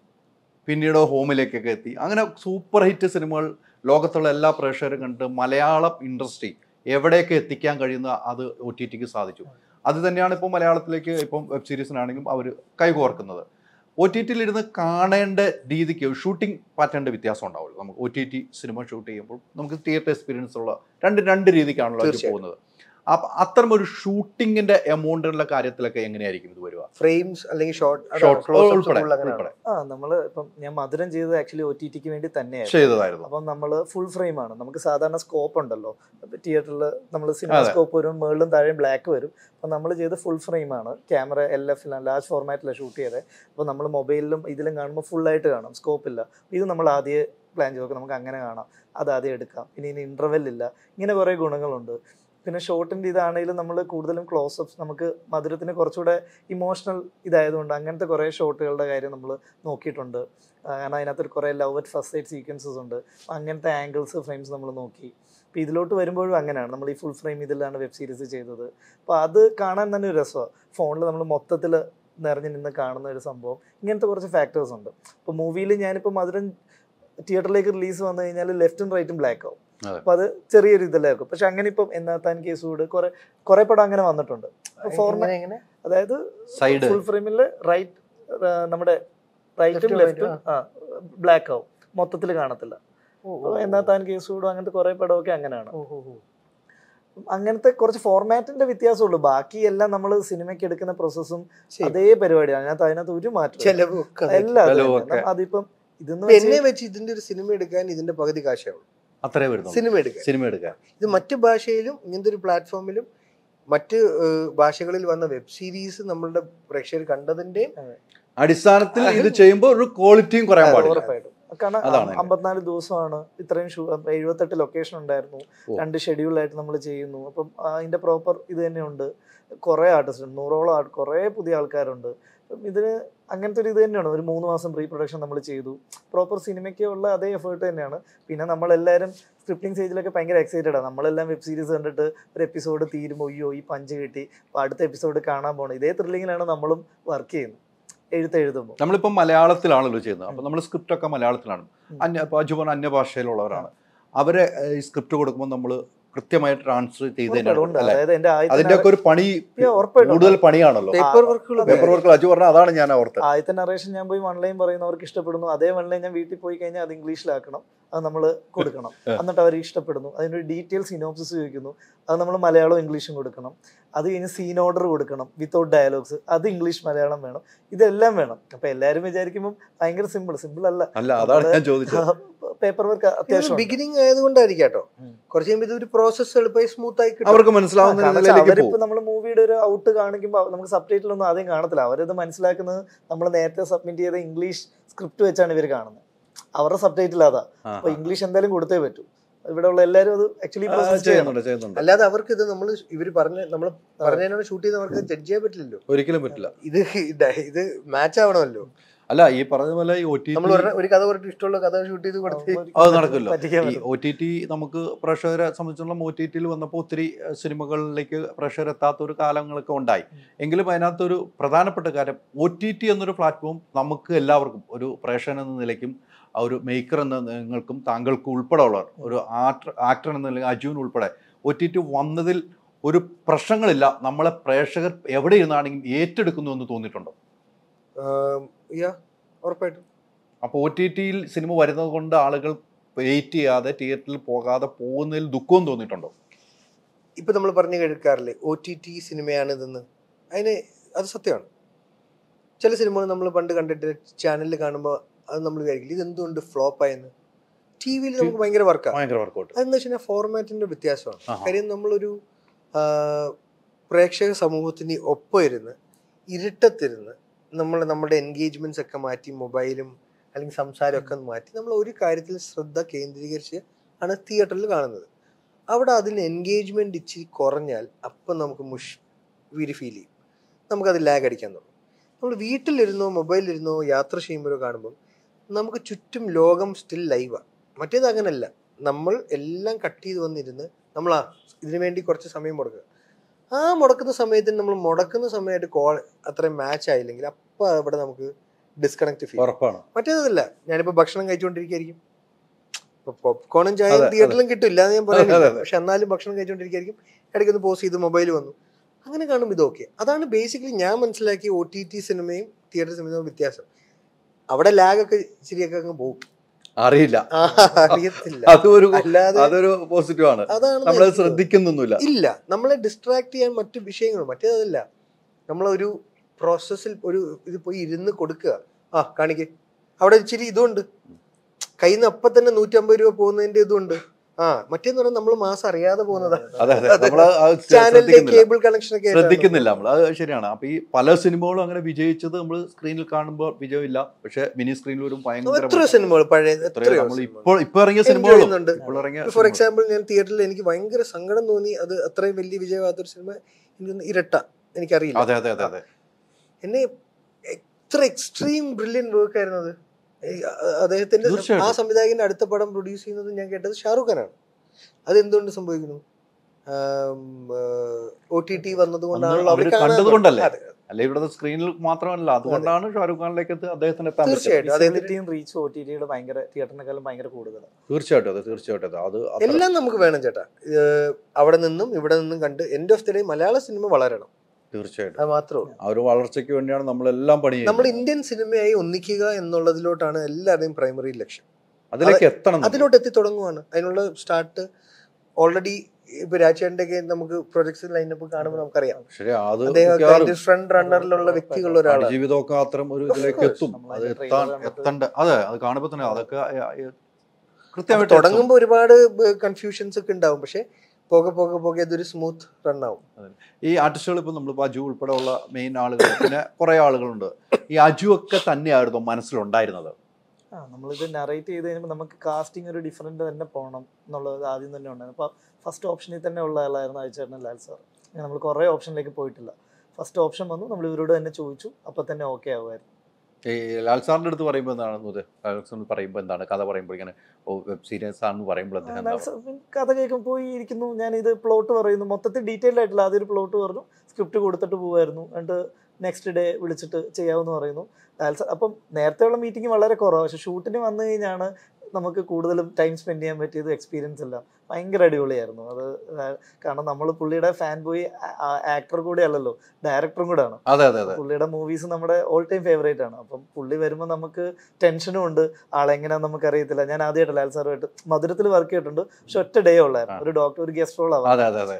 പിന്നീട് ഹോമിലേക്കൊക്കെ എത്തി. അങ്ങനെ സൂപ്പർ ഹിറ്റ് സിനിമകൾ ലോകത്തുള്ള എല്ലാ പ്രേക്ഷകരും കണ്ട് മലയാളം ഇൻഡസ്ട്രി എവിടെയൊക്കെ എത്തിക്കാൻ കഴിയുന്ന അത് ഒ ടി ടിക്ക് സാധിച്ചു. അത് തന്നെയാണ് ഇപ്പോൾ മലയാളത്തിലേക്ക് ഇപ്പം വെബ് സീരീസിനാണെങ്കിലും അവർ കൈകോർക്കുന്നത്. ഒ ടി ടിയിൽ ഇരുന്ന് കാണേണ്ട രീതിക്ക് ഷൂട്ടിംഗ് പാറ്റേണിന്റെ വ്യത്യാസം ഉണ്ടാവുള്ളൂ നമുക്ക് O T T cinema shoot ചെയ്യുമ്പോൾ നമുക്ക് തിയേറ്റർ എക്സ്പീരിയൻസ് ഉള്ള രണ്ട് രണ്ട് രീതിക്കാണല്ലോ. പോകുന്നത് അത്തരം ഒരു ഷൂട്ടിങ്ങിന്റെ എമൗണ്ടിനുള്ള കാര്യത്തിലൊക്കെ എങ്ങനെയായിരിക്കും ഇത് വരിക? ഫ്രെയിംസ് അല്ലെങ്കിൽ ഷോർട്ട് ഷോർട്ട് ആ നമ്മൾ ഇപ്പം ഞാൻ മധുരം ചെയ്തത് ആക്ച്വലി ഒ ടി ടിക്ക് വേണ്ടി തന്നെയായിരുന്നു. ചെയ്തതായിരുന്നു. അപ്പം നമ്മൾ ഫുൾ ഫ്രെയിം ആണ്. നമുക്ക് സാധാരണ സ്കോപ്പ് ഉണ്ടല്ലോ. തിയേറ്ററിൽ നമ്മൾ സിനിമ. സ്കോപ്പ് വരും മേളിലും താഴെയും ബ്ലാക്ക് വരും. അപ്പം നമ്മൾ ചെയ്ത് ഫുൾ ഫ്രെയിം ആണ്. ക്യാമറ എൽ എഫിലാണ് ലാർജ് ഫോർമാറ്റിലാണ് ഷൂട്ട് ചെയ്തത് അപ്പോൾ നമ്മൾ മൊബൈലിലും ഇതിലും കാണുമ്പോൾ ഫുൾ ആയിട്ട് കാണാം. സ്കോപ്പ് ഇല്ല. ഇത് നമ്മൾ ആദ്യം പ്ലാൻ ചെയ്ത്. നമുക്ക് അങ്ങനെ കാണാം. അത് ആദ്യം എടുക്കാം. പിന്നെ ഇനി ഇന്റർവെൽ ഇല്ല. ഇങ്ങനെ കുറേ ഗുണങ്ങളുണ്ട്. പിന്നെ ഷോർട്ടിന്റെ ഇതാണെങ്കിലും നമ്മൾ കൂടുതലും ക്ലോസപ്സ് നമുക്ക് മധുരത്തിന് കുറച്ചുകൂടെ ഇമോഷണൽ ഇതായതുകൊണ്ട് അങ്ങനത്തെ കുറേ ഷോട്ടുകളുടെ കാര്യം നമ്മൾ നോക്കിയിട്ടുണ്ട്. കാരണം അതിനകത്ത് കുറേ love at first sight sequences ഉണ്ട്. അങ്ങനത്തെ ആംഗിൾസ് ഫ്രെയിംസ് നമ്മൾ നോക്കി. അപ്പോൾ ഇതിലോട്ട് വരുമ്പോഴും അങ്ങനെയാണ്. നമ്മൾ ഈ ഫുൾ ഫ്രെയിം ഇതിലാണ് വെബ് സീരീസ് ചെയ്തത്. അപ്പോൾ അത് കാണാൻ തന്നെ ഒരു രസമാണ് ഫോണിൽ നമ്മൾ മൊത്തത്തിൽ നിറഞ്ഞു നിന്ന് കാണുന്ന ഒരു സംഭവം. ഇങ്ങനത്തെ കുറച്ച് ഫാക്ടേഴ്സ് ഉണ്ട്. അപ്പോൾ മൂവിയിൽ ഞാനിപ്പോൾ മധുരം തിയേറ്ററിലേക്ക് റിലീസ് വന്നു കഴിഞ്ഞാൽ ലെഫ്റ്റും റൈറ്റും ബ്ലാക്ക് ആവും. അതെ. അപ്പോൾ അത് ചെറിയൊരു ഇതിലായിരിക്കും പക്ഷെ അങ്ങനെ ഇപ്പം എന്നാത്താൻ കേസൂട് കുറെ കുറെ പടം അങ്ങനെ വന്നിട്ടുണ്ട്. ഫോർമാറ്റ് എങ്ങനെ? അതായത് സൈഡ് ഫുൾ ഫ്രെയിമിൽ റൈറ്റ് നമ്മുടെ റൈറ്റും ലെഫ്റ്റും ആ ബ്ലാക്ക് ആവും. മൊത്തത്തിൽ കാണത്തില്ല. എന്നാത്താൻ കേസൂടും അങ്ങനത്തെ കുറെ പടമൊക്കെ അങ്ങനെയാണ്. അങ്ങനത്തെ കുറച്ച് ഫോർമാറ്റിന്റെ വ്യത്യാസമുള്ളൂ. ബാക്കി എല്ലാം നമ്മൾ സിനിമയ്ക്ക് എടുക്കുന്ന പ്രോസസ്സും അതേ പരിപാടിയാണ്. അതിനകത്ത് അതിനകത്ത് ഒരു മാറ്റം എല്ലാം. അതിപ്പം ഇതെന്ന് വെച്ച് ഇതിന്റെ ഒരു സിനിമ എടുക്കാൻ ഇതിന്റെ പകുതി കാശാവും അത്രേ വരുന്നു സിനിമ എടുക്കുക. സിനിമ എടുക്കുക. ഇത് മറ്റു ഭാഷയിലും ഇങ്ങനത്തെ ഒരു പ്ലാറ്റ്ഫോമിലും മറ്റ് ഭാഷകളിൽ വന്ന വെബ് സീരീസ് നമ്മളുടെ പ്രേക്ഷകർ കണ്ടതിന്റെ അടിസ്ഥാനത്തിൽ ഇത് ചെയ്യുമ്പോൾ ഒരു ക്വാളിറ്റിയും കുറയാൻ പാടില്ല. ഉറപ്പായിട്ടും. കാരണം അതാണ്. അമ്പത്തിനാല് ദിവസമാണ് ഇത്രയും ഷൂ എഴുപത്തെട്ട് ലൊക്കേഷൻ ഉണ്ടായിരുന്നു. രണ്ട് ഷെഡ്യൂളായിട്ട് നമ്മൾ ചെയ്യുന്നു. അപ്പം അതിന്റെ പ്രോപ്പർ ഇത് തന്നെയുണ്ട്. കുറേ ആർട്ടിസ്റ്റ് ഉണ്ട്. നൂറോളം കുറേ പുതിയ ആൾക്കാരുണ്ട്. ഇതിന് അങ്ങനത്തെ ഒരു ഇത് തന്നെയാണ്. ഒരു മൂന്ന് മാസം പ്രീ പ്രൊഡക്ഷൻ നമ്മൾ ചെയ്തു. പ്രോപ്പർ സിനിമയ്ക്ക് ഉള്ള അതേ എഫേർട്ട് തന്നെയാണ്. പിന്നെ നമ്മളെല്ലാവരും സ്ക്രിപ്റ്റിംഗ് സ്റ്റേജിലൊക്കെ ഭയങ്കര എക്സൈറ്റഡ് ആണ് നമ്മളെല്ലാം വെബ് സീരീസ് കണ്ടിട്ട് ഒരു എപ്പിസോഡ് തീരുമ്പോൾ അയ്യോ ഈ പഞ്ച് കിട്ടി. അപ്പോൾ അടുത്ത എപ്പിസോഡ് കാണാൻ പോകണം ഇതേ ത്രില്ലിങ്ങിലാണ് നമ്മളും വർക്ക് ചെയ്യുന്നത്. എഴുത്ത് എഴുതുമ്പോൾ നമ്മളിപ്പോൾ മലയാളത്തിലാണല്ലോ ചെയ്യുന്നത്. അപ്പോൾ നമ്മൾ സ്ക്രിപ്റ്റൊക്കെ മലയാളത്തിലാണ്. അന്യ അജുബൻ അന്യഭാഷയിലുള്ളവരാണ്. അവരെ ഈ സ്ക്രിപ്റ്റ് കൊടുക്കുമ്പോൾ നമ്മൾ കൃത്യമായിട്ട് ട്രാൻസ്ഫർ അതിന്റെ ആദ്യത്തെ ഒക്കെ ഒരു പണി കൂടുതൽ പണിയാണല്ലോ. പേപ്പർ വർക്കുകൾ പേപ്പർ വർക്ക് അജു പറഞ്ഞ അതാണ് ഞാൻ ഓർത്തത്. ആദ്യത്തെ നറേഷൻ ഞാൻ പോയി ഓൺലൈൻ പറയുന്നവർക്ക് ഇഷ്ടപ്പെടുന്നു. അതേ ഓൺലൈൻ ഞാൻ വീട്ടിൽ പോയി കഴിഞ്ഞാൽ അത് ഇംഗ്ലീഷിലാക്കണം. അത് നമ്മൾ കൊടുക്കണം. എന്നിട്ട് അവർ ഇഷ്ടപ്പെടുന്നു. അതിനൊരു ഡീറ്റെയിൽ സിനോപ്സിസ് ചോദിക്കുന്നു. അത് നമ്മൾ മലയാളവും ഇംഗ്ലീഷും കൊടുക്കണം. അത് കഴിഞ്ഞ് സീൻ ഓർഡർ കൊടുക്കണം വിത്തൗട്ട് ഡയലോഗ്സ് അത് ഇംഗ്ലീഷ് മലയാളം വേണം. ഇതെല്ലാം വേണം. അപ്പൊ എല്ലാവരും വിചാരിക്കുമ്പോൾ ഭയങ്കര സിമ്പിൾ സിമ്പിൾ അല്ല. അല്ല അതാണ് ഞാൻ ചോദിച്ചത്. പേപ്പർ വർക്ക് അത്യാവശ്യം ബിഗിനിങ് ആയതുകൊണ്ടായിരിക്കും കേട്ടോ. കുറച്ച് കഴിയുമ്പോൾ ഇതൊരു പ്രോസസ്സ് എളുപ്പമായി സ്മൂത്ത് ആയി അവർക്ക് മനസ്സിലാവുന്ന അവരിപ്പോ നമ്മൾ മൂവിയുടെ ഒരു ഔട്ട് കാണിക്കുമ്പോൾ നമുക്ക് സബ് ടൈറ്റിൽ ഒന്നും ആദ്യം കാണത്തില്ല. അവരത് മനസ്സിലാക്കുന്നത് നമ്മൾ നേരത്തെ സബ്മിറ്റ് ചെയ്ത ഇംഗ്ലീഷ് സ്ക്രിപ്റ്റ് വെച്ചാണ് ഇവർ കാണുന്നത്. അവരുടെ സബ്ടൈറ്റിൽ അതാ. ആ, അപ്പൊ ഇംഗ്ലീഷ് എന്തായാലും കൊടുത്തേ പറ്റൂ. ഇവിടെ ഉള്ള എല്ലാവരും അത് ആക്ച്വലി അല്ലാതെ അവർക്ക് ഇത് നമ്മൾ ഇവർ പറഞ്ഞ നമ്മൾ പറഞ്ഞതിനോട് ഷൂട്ട് ചെയ്ത് അവർക്ക് ജഡ്ജ് ചെയ്യാൻ പറ്റില്ലല്ലോ. ഒരിക്കലും പറ്റില്ല. ഇത- ഇത് മാച്ച് ആവണമല്ലോ. അല്ല ഈ പറഞ്ഞ പോലെ ഈ ഒ ടി നമ്മൾ ഒരു കഥ പറഞ്ഞിട്ട് ഇഷ്ടമുള്ള കഥ ഷൂട്ട് ചെയ്ത് കൊടുത്ത് അത് നടക്കില്ല. ഒ ടി ടി നമുക്ക് പ്രേക്ഷകരെ സംബന്ധിച്ചിടത്തോളം ഒ ടി ടിയിൽ വന്നപ്പോൾ ഒത്തിരി സിനിമകളിലേക്ക് പ്രേക്ഷകർ എത്താത്ത ഒരു കാലങ്ങളൊക്കെ ഉണ്ടായി. എങ്കിലും അതിനകത്തൊരു പ്രധാനപ്പെട്ട കാര്യം ഒ ടി ടി എന്നൊരു പ്ലാറ്റ്ഫോം നമുക്ക് എല്ലാവർക്കും ഒരു പ്രേക്ഷകൻ എന്ന നിലയ്ക്കും ആ ഒരു മേക്കർ എന്ന നിങ്ങൾക്കും താങ്കൾക്കും ഉൾപ്പെടെ ഉള്ളവർ ഒരു ആക്ടർ ആക്ടർ എന്ന നിലയിൽ അജുവിന് ഉൾപ്പെടെ ഒ ടി ടി വന്നതിൽ ഒരു പ്രശ്നങ്ങളില്ല. നമ്മളെ പ്രേക്ഷകർ എവിടെ ഇരുന്നാണെങ്കിലും ഏറ്റെടുക്കുന്നു എന്ന് തോന്നിയിട്ടുണ്ടോ? ഉറപ്പായിട്ടും. അപ്പോൾ ഒ ടി ടിയിൽ സിനിമ വരുന്നത് കൊണ്ട് ആളുകൾ വെയിറ്റ് ചെയ്യാതെ തിയേറ്ററിൽ പോകാതെ പോകുന്നതിൽ ദുഃഖവും തോന്നിയിട്ടുണ്ടോ? ഇപ്പം നമ്മൾ പറഞ്ഞു കേൾക്കാറില്ലേ ഒ ടി ടി സിനിമയാണ് ഇതെന്ന്. അതിന് അത് സത്യമാണ്. ചില സിനിമകൾ നമ്മൾ പണ്ട് കണ്ടിട്ട് ചാനലിൽ കാണുമ്പോൾ അത് നമ്മൾ വിചാരിക്കില്ല ഇത് എന്തുകൊണ്ട് ഫ്ലോപ്പ് ആയെന്ന് ടി വിയിൽ നമുക്ക് ഭയങ്കര വർക്കാണ് ഭയങ്കര വർക്കൗട്ട് അതെന്ന് വെച്ച് കഴിഞ്ഞാൽ ഫോർമാറ്റിന്റെ വ്യത്യാസമാണ്. കാര്യം നമ്മളൊരു പ്രേക്ഷക സമൂഹത്തിന് ഒപ്പം ഇരുന്ന് ഇരുട്ടത്തിരുന്ന് നമ്മൾ നമ്മുടെ എൻഗേജ്മെന്റ്സ് ഒക്കെ മാറ്റി മൊബൈലും അല്ലെങ്കിൽ സംസാരമൊക്കെ മാറ്റി നമ്മൾ ഒരു കാര്യത്തിൽ ശ്രദ്ധ കേന്ദ്രീകരിച്ച് ആണ് തിയേറ്ററിൽ കാണുന്നത്. അവിടെ അതിന് എൻഗേജ്മെന്റ് ഇച്ചിരി കുറഞ്ഞാൽ അപ്പം നമുക്ക് മുഷ് വീര് ഫീൽ ചെയ്യും. നമുക്കത് ലാഗ് അടിക്കാൻ തുടങ്ങും. നമ്മൾ വീട്ടിലിരുന്നോ മൊബൈലിരുന്നോ യാത്ര ചെയ്യുമ്പോഴോ കാണുമ്പോൾ നമുക്ക് ചുറ്റും ലോകം സ്റ്റിൽ ലൈവാണ് മറ്റേത് അങ്ങനല്ല. നമ്മൾ എല്ലാം കട്ട് ചെയ്ത് വന്നിരുന്ന് നമ്മൾ ഇതിനു വേണ്ടി കുറച്ച് സമയം മുടക്കുക ആ മുടക്കുന്ന സമയത്തിന് നമ്മൾ മുടക്കുന്ന സമയമായിട്ട് കോൾ അത്രയും മാച്ച് ആയില്ലെങ്കിൽ അപ്പൊ അവിടെ നമുക്ക് ഡിസ്കണക്ട് ഫീൽ ഉറപ്പാണ്. മറ്റേതല്ല ഞാനിപ്പോ ഭക്ഷണം കഴിച്ചുകൊണ്ടിരിക്കുകയായിരിക്കും പോപ്കോണും ചായ. തിയേറ്ററിലും കിട്ടില്ല എന്ന് ഞാൻ പറയുന്നത് പക്ഷെ എന്നാലും ഭക്ഷണം കഴിച്ചുകൊണ്ടിരിക്കുകയായിരിക്കും ഇടയ്ക്ക് ഒന്ന് പോസ് ചെയ്ത് മൊബൈൽ വന്നു. അങ്ങനെ കാണുമ്പോൾ ഇത് ഓക്കെ അതാണ് ബേസിക്കലി ഞാൻ മനസ്സിലാക്കിയ ഒ ടി ടി സിനിമയും തിയേറ്റർ സിനിമയും വ്യത്യാസം. അവിടെ ലാഗൊക്കെ ശരിയൊക്കെ അങ്ങ് പോകും. അറിയില്ല. അറിയത്തില്ല. അതൊരു അതൊരു പോസിറ്റീവ് ആണ് നമ്മൾ ശ്രദ്ധിക്കുന്നൊന്നുമില്ല. ഇല്ല. നമ്മളെ ഡിസ്ട്രാക്ട് ചെയ്യാൻ മറ്റു വിഷയങ്ങളും മറ്റേതല്ല. നമ്മളൊരു പ്രോസസ്സിൽ ഒരു ഇത് പോയി ഇരുന്ന് കൊടുക്കുക. ആ കാണിക്കേ. അവിടെ ഇച്ചിരി ഇതുണ്ട്. കയ്യിൽ നിന്ന് അപ്പം തന്നെ നൂറ്റമ്പത് രൂപ പോകുന്നതിന്റെ ഇതുണ്ട്. ആ മറ്റേന്ന് പറഞ്ഞാൽ നമ്മൾ മാസം അറിയാതെ പോകുന്നതാ. ചാനലിന്റെ കേബിൾ കണക്ഷൻ ഒക്കെ ശ്രദ്ധിക്കുന്നില്ല നമ്മൾ അത് ശരിയാണ്. അപ്പൊ ഈ പല സിനിമകളും അങ്ങനെ വിജയിച്ചത് നമ്മൾ സ്ക്രീനിൽ കാണുമ്പോൾ വിജയമില്ല. പക്ഷെ മിനി സ്ക്രീനിൽ ഒരു ഭയങ്കര എത്രയോ സിനിമകൾ പഴയ. ഇപ്പോൾ ഇപ്പൊ ഇറങ്ങിയ ഫോർ എക്സാമ്പിൾ ഞാൻ തിയേറ്ററിൽ എനിക്ക് ഭയങ്കര സങ്കടം തോന്നി. അത് അത്രയും വലിയ വിജയമാകാത്തൊരു സിനിമ എനിക്ക് ഇരട്ട. എനിക്കറിയില്ല. എന്നെ എത്ര എക്സ്ട്രീം ബ്രില്യൻ വർക്ക് ആയിരുന്നു അത്. അദ്ദേഹത്തിന്റെ ആ സംവിധായകന്റെ അടുത്ത പടം പ്രൊഡ്യൂസ് ചെയ്യുന്നത് ഞാൻ കേട്ടത് ഷാറുഖ് ഖാനാണ്. അതെന്തുകൊണ്ട് സംഭവിക്കുന്നു? ഒ ടി ടി വന്നതുകൊണ്ടാണല്ലോ കണ്ടതുകൊണ്ടല്ലേ? അല്ല ഇവിടുത്തെ സ്ക്രീനിൽ മാത്രമല്ല. അതുകൊണ്ടാണ് ഷാറുഖ് ഖാനിലേക്ക് അദ്ദേഹത്തിന് തീർച്ചയായിട്ടും. അദ്ദേഹത്തിന് റീച്ച് ഒ ടി ടിയുടെ ഭയങ്കര തിയേറ്ററിനെക്കാളും ഭയങ്കര കൂടുതലാണ് തീർച്ചയായിട്ടും അതെ തീർച്ചയായിട്ടും അത്. എല്ലാം നമുക്ക് വേണം ചേട്ടാ. അവിടെ നിന്നും ഇവിടെ നിന്നും കണ്ട് end of the day Malayala cinema വളരണം. തീർച്ചയായിട്ടും. അത് മാത്രമേ ആ ഒരു വളർച്ചയ്ക്ക് വേണ്ടിയാണ് നമ്മളെല്ലാം പണി നമ്മൾ ഇന്ത്യൻ സിനിമയായി ഒന്നിക്കുക എന്നുള്ളതിലോട്ടാണ് എല്ലാവരുടെയും പ്രൈമറി ലക്ഷ്യം. അതിലേക്ക് എത്തണം. അതിലോട്ട് എത്തി തുടങ്ങുവാണ്. അതിനുള്ള സ്റ്റാർട്ട് ഓൾറെഡി ഇപ്പൊ രാജേട്ടന്റെ നമുക്ക് പ്രൊജക്ട്സ് ലൈനപ്പ് കാണുമ്പോൾ നമുക്കറിയാം. അദ്ദേഹം ഫ്രണ്ട് റണ്ണറിലുള്ള വ്യക്തികൾ ഒരാളാണ്. ജീവിതമൊക്കെ അത്തരം ഒരു ഇതിലേക്ക് എത്തും. അത് എത്താൻ എത്തണ്ട. അതെ അത് കാണുമ്പോൾ തന്നെ അതൊക്കെ കൃത്യമായിട്ട്. തുടങ്ങുമ്പോൾ ഒരുപാട് കൺഫ്യൂഷൻസ് ഒക്കെ ഉണ്ടാവും. പക്ഷെ പോകെ പോകെ പോകെ അതൊരു സ്മൂത്ത് റൺ ആവും. ഈ ആർട്ടിസ്റ്റുകൾ ഇപ്പൊ നമ്മൾ അജു ഉൾപ്പെടെ ഉള്ള മെയിൻ ആളുകൾ പിന്നെ കുറെ ആളുകളുണ്ട്. ഈ അജു ഒക്കെ തന്നെയായിരുന്നു മനസ്സിലുണ്ടായിരുന്നത്. ആ നമ്മളിത് നറേറ്റ് ചെയ്ത് കഴിയുമ്പോൾ നമുക്ക് കാസ്റ്റിംഗ് ഒരു ഡിഫറെന്റ് തന്നെ പോകണം എന്നുള്ളത് ആദ്യം തന്നെ ഉണ്ടായിരുന്നു. അപ്പോൾ ഫസ്റ്റ് ഓപ്ഷനിൽ തന്നെ ഉള്ള ആളായിരുന്നു അയച്ചേട്ടൻ ലാൽ സാർ നമ്മൾ കുറേ ഓപ്ഷനിലേക്ക് പോയിട്ടില്ല. ഫസ്റ്റ് ഓപ്ഷൻ വന്നു നമ്മൾ ഇവരോട് തന്നെ ചോദിച്ചു അപ്പോൾ തന്നെ ഓക്കെ ആവുമായിരുന്നു. ഈ ലാൽ സാറിന്റെ അടുത്ത് പറയുമ്പോൾ എന്താണ് ലാൽ പറയുമ്പോൾ എന്താണ്? കഥ പറയുമ്പോൾ ഇങ്ങനെ വെബ് സീരീസ് ആണെന്ന് പറയുമ്പോൾ അദ്ദേഹം കഥ കേൾക്കും പോയി ഇരിക്കുന്നു. ഞാൻ ഇത് പ്ലോട്ട് പറയുന്നു. മൊത്തത്തിൽ ഡീറ്റെയിൽ ആയിട്ടില്ല ആദ്യം ഒരു പ്ലോട്ട് പറഞ്ഞു. സ്ക്രിപ്റ്റ് കൊടുത്തിട്ട് പോകുമായിരുന്നു എന്നിട്ട് നെക്സ്റ്റ് ഡേ വിളിച്ചിട്ട് ചെയ്യാമെന്ന് പറയുന്നു. ലാൽ സാർ അപ്പം നേരത്തെയുള്ള മീറ്റിംഗ് വളരെ കുറവാണ് പക്ഷെ ഷൂട്ടിന് വന്നു കഴിഞ്ഞാണ് നമുക്ക് കൂടുതലും ടൈം സ്പെൻഡ് ചെയ്യാൻ പറ്റിയത് എക്സ്പീരിയൻസ് എല്ലാം ഭയങ്കര അടിപൊളിയായിരുന്നു. അത് കാരണം നമ്മൾ പുള്ളിയുടെ ഫാൻ ബോയ് ആക്ടർ കൂടെ അല്ലല്ലോ ഡയറക്ടറും കൂടെ ആണ്. പുള്ളിയുടെ മൂവീസ് നമ്മുടെ ഓൾ ടൈം ഫേവറേറ്റ് ആണ്. അപ്പം പുള്ളി വരുമ്പോൾ നമുക്ക് ടെൻഷനും ഉണ്ട്. ആളെങ്ങനെയാണെന്ന് നമുക്ക് അറിയത്തില്ല ഞാൻ ആദ്യമായിട്ട് ലാൽ സാറുമായിട്ട് മധുരത്തിൽ വർക്ക് ചെയ്തിട്ടുണ്ട്. പക്ഷെ ഒറ്റ ഡേ ഉള്ളായിരുന്നു. ഒരു ഡോക്ടർ ഒരു ഗസ്റ്റ് റോൾ ആവാം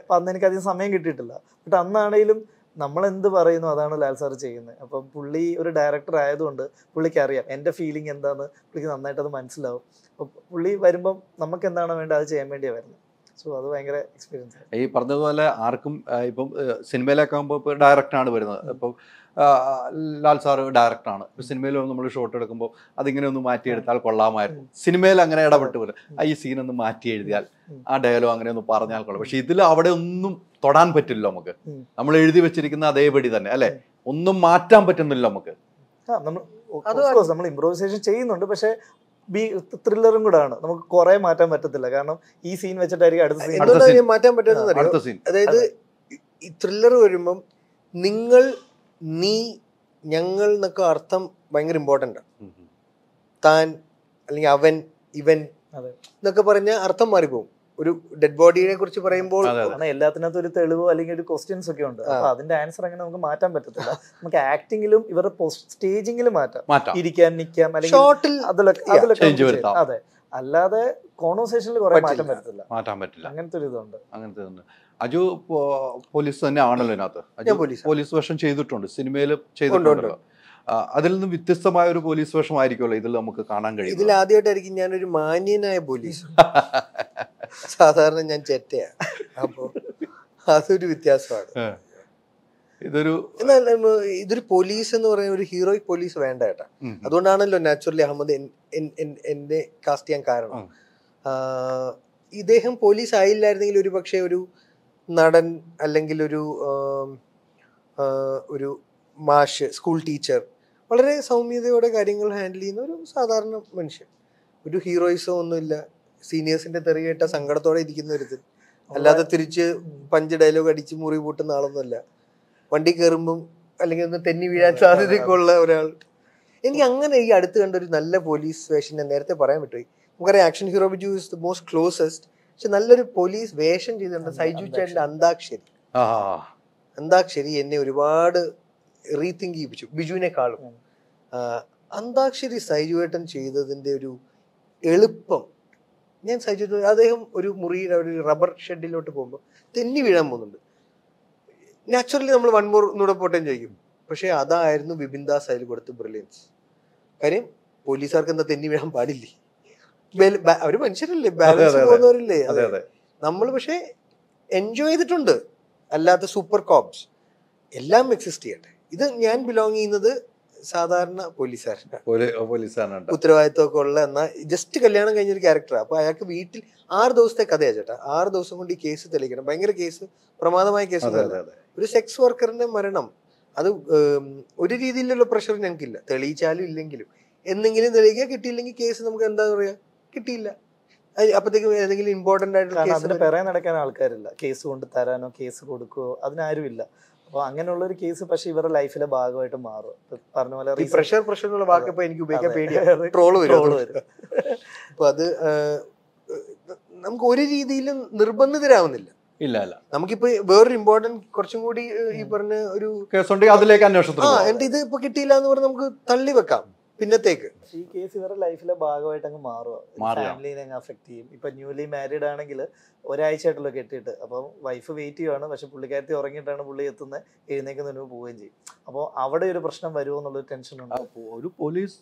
അപ്പൊ അന്ന് എനിക്ക് അധികം സമയം കിട്ടിയിട്ടില്ല. ബട്ട് അന്നാണേലും നമ്മൾ എന്ത് പറയുന്നു അതാണ് ലാൽ സാർ ചെയ്യുന്നത്. അപ്പം പുള്ളി ഒരു ഡയറക്ടർ ആയതുകൊണ്ട് പുള്ളിക്ക് അറിയാം എന്റെ ഫീലിംഗ് എന്താന്ന്? പുള്ളിക്ക് നന്നായിട്ട് അത് മനസ്സിലാവും. പുള്ളി വരുമ്പം നമുക്ക് എന്താണ് വേണ്ടത്? അത് ചെയ്യാൻ വേണ്ടിയാണ് വരുന്നത് സോ അത് ഭയങ്കര എക്സ്പീരിയൻസ് ആണ്. ഈ പറഞ്ഞതുപോലെ ആർക്കും ഇപ്പം സിനിമയിലൊക്കെ ആകുമ്പോൾ ഇപ്പോൾ ഡയറക്റ്റാണ് വരുന്നത്. ഇപ്പം ലാൽ സാറ് ഡയറക്റ്റാണ് ഇപ്പം സിനിമയിൽ നമ്മൾ ഷോട്ട് എടുക്കുമ്പോൾ അതിങ്ങനെ ഒന്ന് മാറ്റിയെടുത്താൽ കൊള്ളാമായിരുന്നു. സിനിമയിൽ അങ്ങനെ ഇടപെട്ട് വരും. ആ ഈ സീൻ ഒന്ന് മാറ്റി എഴുതിയാൽ ആ ഡയലോഗ് അങ്ങനെ ഒന്ന് പറഞ്ഞാൽ കൊള്ളാം. പക്ഷെ ഇതിൽ അവിടെ ഒന്നും തൊടാൻ പറ്റില്ല നമുക്ക്. നമ്മൾ എഴുതി വെച്ചിരിക്കുന്ന അതേപടി തന്നെ അല്ലേ? ഒന്നും മാറ്റാൻ പറ്റുന്നില്ല നമുക്ക്. നമ്മൾ ഇംപ്രോവൈസേഷൻ ചെയ്യുന്നുണ്ട്. പക്ഷെ ബി ത്രില്ലറും കൂടെ ആണ് നമുക്ക് കുറെ മാറ്റാൻ പറ്റത്തില്ല. കാരണം ഈ സീൻ വെച്ചിട്ടായിരിക്കും അടുത്ത സീൻ. മാറ്റാൻ പറ്റുന്നത് അതായത് ഈ ത്രില്ലർ വരുമ്പം നിങ്ങൾ നീ ഞങ്ങൾ എന്നൊക്കെ അർത്ഥം ഭയങ്കര ഇമ്പോർട്ടന്റ് ആണ്. താൻ അല്ലെങ്കിൽ അവൻ ഇവൻ എന്നൊക്കെ പറഞ്ഞ അർത്ഥം മാറിപ്പോകും ഒരു ഡെഡ് ബോഡിയെ കുറിച്ച് പറയുമ്പോൾ കാരണം എല്ലാത്തിനകത്തും ഒരു തെളിവ് അല്ലെങ്കിൽ ഒരു ക്വസ്റ്റ്യൻസ് ഒക്കെ ഉണ്ട്. അപ്പൊ അതിന്റെ ആൻസർ അങ്ങനെ നമുക്ക് മാറ്റാൻ പറ്റത്തില്ല. നമുക്ക് ആക്ടിങ്ങിലും ഇവരുടെ സ്റ്റേജിങ്ങിലും മാറ്റാം. ഇരിക്കാൻ നിൽക്കാം അല്ലെങ്കിൽ ഷോർട്ടിൽ അതിലൊക്കെ. അതെ. അല്ലാതെ കോൺവെർസേഷനിൽ കുറെ പറ്റില്ല. മാറ്റം വരത്തില്ല. മാറ്റാൻ പറ്റില്ല. അങ്ങനത്തെ ഒരു ഇതുണ്ട്. അങ്ങനത്തെ അജു പോലീസ് തന്നെ ആണല്ലോ ഇതിനകത്ത്. പോലീസ് വേഷം ചെയ്തിട്ടുണ്ട്. സിനിമയിൽ ചെയ്തിട്ടുണ്ട് ചെയ്തിട്ടുണ്ടല്ലോ. അതിൽ നിന്ന് വ്യത്യസ്തമായ ഒരു പോലീസ് വേഷമായിരിക്കുമല്ലോ ഇതിൽ നമുക്ക് കാണാൻ കഴിയും ഇതിൽ ആദ്യമായിട്ടായിരിക്കും ഞാനൊരു മാന്യനായ പോലീസ്. സാധാരണ ഞാൻ ചെറ്റയാണ് അപ്പോ അതൊരു വ്യത്യാസമാണ്. ഇതൊരു എന്നാൽ ഇതൊരു പോലീസ് എന്ന് പറയുന്ന ഒരു ഹീറോയിക് പോലീസ് വേണ്ട ഏട്ടാ. അതുകൊണ്ടാണല്ലോ നാച്ചുറലി അഹമ്മദ് എന്നെ കാസ്റ്റ് ചെയ്യാൻ കാരണം. ഇദ്ദേഹം പോലീസ് ആയില്ലായിരുന്നെങ്കിൽ ഒരു പക്ഷേ ഒരു നടൻ അല്ലെങ്കിൽ ഒരു ഒരു മാഷ് സ്കൂൾ ടീച്ചർ വളരെ സൗമ്യതയോടെ കാര്യങ്ങൾ ഹാൻഡിൽ ചെയ്യുന്ന ഒരു സാധാരണ മനുഷ്യൻ. ഒരു ഹീറോയിസോ ഒന്നുമില്ല. സീനിയേഴ്സിന്റെ തെറി കേട്ട സങ്കടത്തോടെ ഇരിക്കുന്ന ഒരു അല്ലാതെ തിരിച്ച് പഞ്ച് ഡയലോഗ് അടിച്ച് മുറി പൂട്ടുന്ന ആളൊന്നുമല്ല. വണ്ടി കയറുമ്പം അല്ലെങ്കിൽ ഒന്ന് തെന്നി വീഴാൻ സാധ്യതയൊക്കെ ഉള്ള ഒരാൾ. എനിക്ക് അങ്ങനെ ഈ അടുത്ത് കണ്ട ഒരു നല്ല പോലീസ് വേഷം ഞാൻ നേരത്തെ പറയാൻ പറ്റുമോ നമുക്കറിയാം action hero Biju is the most closest പക്ഷെ നല്ലൊരു പോലീസ് വേഷം ചെയ്തിട്ടുണ്ട് സൈജു ചേട്ടന്റെ അന്താക്ഷരി. അന്താക്ഷരി എന്നെ ഒരുപാട് റീതിങ്ക് ചെയ്യിപ്പിച്ചു ബിജുവിനെക്കാളും. അന്താക്ഷരി സൈജു ചേട്ടൻ ചെയ്തതിന്റെ ഒരു എളുപ്പം ഞാൻ സഹിച്ചിട്ട് അദ്ദേഹം ഒരു മുറിയിൽ ഒരു റബ്ബർ ഷെഡിലോട്ട് പോകുമ്പോൾ തെന്നി വീഴാൻ പോകുന്നുണ്ട്. നാച്ചുറലി നമ്മൾ വൺ മോർ എന്നൂടെ പോട്ടെ ചോദിക്കും. പക്ഷേ അതായിരുന്നു ബിപിൻ ദാസ് അതിൽ കൊടുത്ത ബ്രില്യൻസ് കാര്യം പോലീസുകാർക്ക് എന്താ തെന്നി വീഴാൻ പാടില്ലേ? അവർ മനുഷ്യരല്ലേ ബാലൻസ്. പോകുന്നവരല്ലേ? നമ്മൾ പക്ഷേ എൻജോയ് ചെയ്തിട്ടുണ്ട്. അല്ലാത്ത സൂപ്പർ കോപ്സ് എല്ലാം എക്സിസ്റ്റ് ചെയ്യട്ടെ. ഇത് ഞാൻ ബിലോങ് ചെയ്യുന്നത് സാധാരണ പോലീസുകാരനാണ് ഉത്തരവാദിത്തമൊക്കെ ഉള്ള എന്നാ ജസ്റ്റ് കല്യാണം കഴിഞ്ഞ ഒരു ക്യാരക്ടറാണ് അപ്പൊ അയാൾക്ക് വീട്ടിൽ ആറ് ദിവസത്തെ കഥയാ ചേട്ടാ. ആറ് ദിവസം കൊണ്ട് ഈ കേസ് തെളിയിക്കണം. ഭയങ്കര കേസ് പ്രമാദമായ കേസ് ഒരു സെക്സ് വർക്കറിന്റെ മരണം അത് ഒരു രീതിയിലുള്ള പ്രഷർ ഞങ്ങൾക്കില്ല. തെളിയിച്ചാലും ഇല്ലെങ്കിലും. എന്തെങ്കിലും തെളിയിക്കുക കിട്ടിയില്ലെങ്കിൽ കേസ് നമുക്ക് എന്താ പറയാ? കിട്ടിയില്ല. അപ്പത്തേക്കും ഏതെങ്കിലും ഇമ്പോർട്ടന്റ് ആയിട്ടുള്ള കേസ് പിറകെ നടക്കാൻ ആൾക്കാരില്ല. കേസ് കൊണ്ട് തരാനോ കേസ് കൊടുക്കുകയോ അതിനാരും ഇല്ല. അപ്പൊ അങ്ങനെയുള്ള ഒരു കേസ് പക്ഷെ ഇവരുടെ ലൈഫിലെ ഭാഗമായിട്ട് മാറും. ഇപ്പൊ പറഞ്ഞ പോലെ പ്രഷർ പ്രഷർ എന്നുള്ള വാക്ക് ഇപ്പൊ എനിക്ക് ഉപയോഗിക്കാൻ. പേടിയാണ് ട്രോൾ വരും. അപ്പോൾ അപ്പൊ അത് നമുക്ക് ഒരു രീതിയിലും നിർബന്ധിതരാവുന്നില്ല. ഇല്ല ഇല്ല. നമുക്കിപ്പോ വേറൊരു ഇമ്പോർട്ടന്റ് കുറച്ചും കൂടി ഈ പറഞ്ഞ ഒരു കേസ് കേസുണ്ടെങ്കിൽ അതിലേക്ക് അന്വേഷണം ആ. എന്റെ ഇത് ഇപ്പൊ കിട്ടിയില്ല എന്ന് പറഞ്ഞാൽ നമുക്ക് തള്ളി വെക്കാം. പിന്നത്തേക്ക്. ഈ കേസ് ഇവരുടെ ലൈഫിലെ ഭാഗമായിട്ട് അങ്ങ് മാറുക. ഫാമിലിനെ അങ്ങ് അഫക്ട് ചെയ്യും. ഇപ്പൊ ന്യൂലി മാരീഡ് ആണെങ്കിൽ ഒരാഴ്ചയായിട്ടുള്ള കെട്ടിട്ട് കെട്ടിയിട്ട്. അപ്പം വൈഫ് വെയിറ്റ് ചെയ്യുവാണ്. പക്ഷെ പുള്ളിക്കാരത്തി ഉറങ്ങിയിട്ടാണ് പുള്ളി എത്തുന്നത് എഴുന്നേക്കുന്നതിന് പോവുകയും ചെയ്യും. അപ്പോൾ അവിടെ ഒരു പ്രശ്നം വരുമോ എന്നുള്ള ടെൻഷൻ ഉണ്ട്. ഒരു പോലീസ്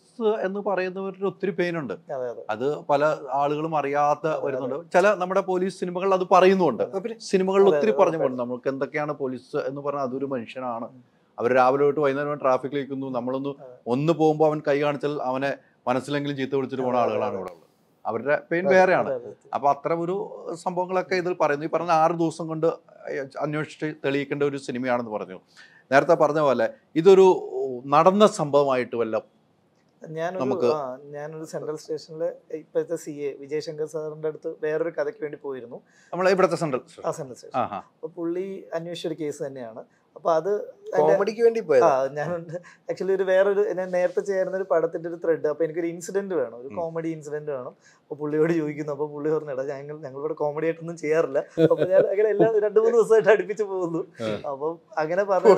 എന്ന് പറയുന്നവരുടെ ഒത്തിരി പെയിനുണ്ട് ഉണ്ട്. അതെ അത്. പല ആളുകളും അറിയാത്ത വരുന്നുണ്ട്. ചില നമ്മുടെ പോലീസ് സിനിമകളിൽ അത് പറയുന്നുണ്ട് സിനിമകളിൽ ഒത്തിരി പറഞ്ഞു പോകുന്നുണ്ട് നമുക്ക് എന്തൊക്കെയാണ് പോലീസ് എന്ന് പറഞ്ഞാൽ അതൊരു മനുഷ്യനാണ്. അവർ രാവിലെ തൊട്ട് വൈകുന്നേരം ട്രാഫിക്കിൽ നിൽക്കുന്നു നമ്മളൊന്ന് ഒന്ന് പോകുമ്പോൾ അവൻ കൈ കാണിച്ചാൽ അവനെ മനസ്സിലെങ്കിലും ചീത്ത വിളിച്ചിട്ട് പോകുന്ന അതെ, ആളുകളാണ്. ഇവിടെ ഉള്ളത്. അവരുടെ പെയിൻ വേറെയാണ്. അപ്പൊ അത്തരം ഒരു സംഭവങ്ങളൊക്കെ ഇതിൽ പറയുന്നു. ഈ പറഞ്ഞ ആറ് ദിവസം കൊണ്ട് അന്വേഷിച്ച് തെളിയിക്കേണ്ട ഒരു സിനിമയാണെന്ന് പറഞ്ഞു. നേരത്തെ പറഞ്ഞ പോലെ ഇതൊരു നടന്ന സംഭവമായിട്ട് വല്ല ഞാനൊരു ഞാനൊരു സെൻട്രൽ സ്റ്റേഷനിലെ ഇപ്പോഴത്തെ സി എ വിജയശങ്കർ സാറിന്റെ അടുത്ത് വേറൊരു കഥയ്ക്ക് വേണ്ടി പോയിരുന്നു. നമ്മൾ ഇവിടുത്തെ സെൻട്രൽ ആ സെൻട്രൽ സ്റ്റേഷൻ അപ്പോൾ പുള്ളി അന്വേഷിച്ച ഒരു കേസ് തന്നെയാണ്. അപ്പോൾ അത് കോമഡിക്ക് വേണ്ടി പോയത്. ആ ഞാൻ ആക്ച്വലി ഒരു വേറൊരു ഞാൻ നേരത്തെ ചേർന്ന ഒരു പടത്തിന്റെ ഒരു ത്രെഡ് അപ്പൊ എനിക്കൊരു ഇൻസിഡന്റ് വേണം. ഒരു കോമഡി ഇൻസിഡന്റ് വേണം. അപ്പൊ പുള്ളിയോട് ചോദിക്കുന്നു. അപ്പൊ പുള്ളി പറഞ്ഞിടാ ഞങ്ങൾ ഞങ്ങൾ ഇവിടെ കോമഡി ആയിട്ടൊന്നും ചെയ്യാറില്ല. അപ്പൊ ഞാൻ അങ്ങനെ എല്ലാ രണ്ടു മൂന്ന് ദിവസമായിട്ട് അടുപ്പിച്ച് പോകുന്നു. അപ്പൊ അങ്ങനെ പറഞ്ഞു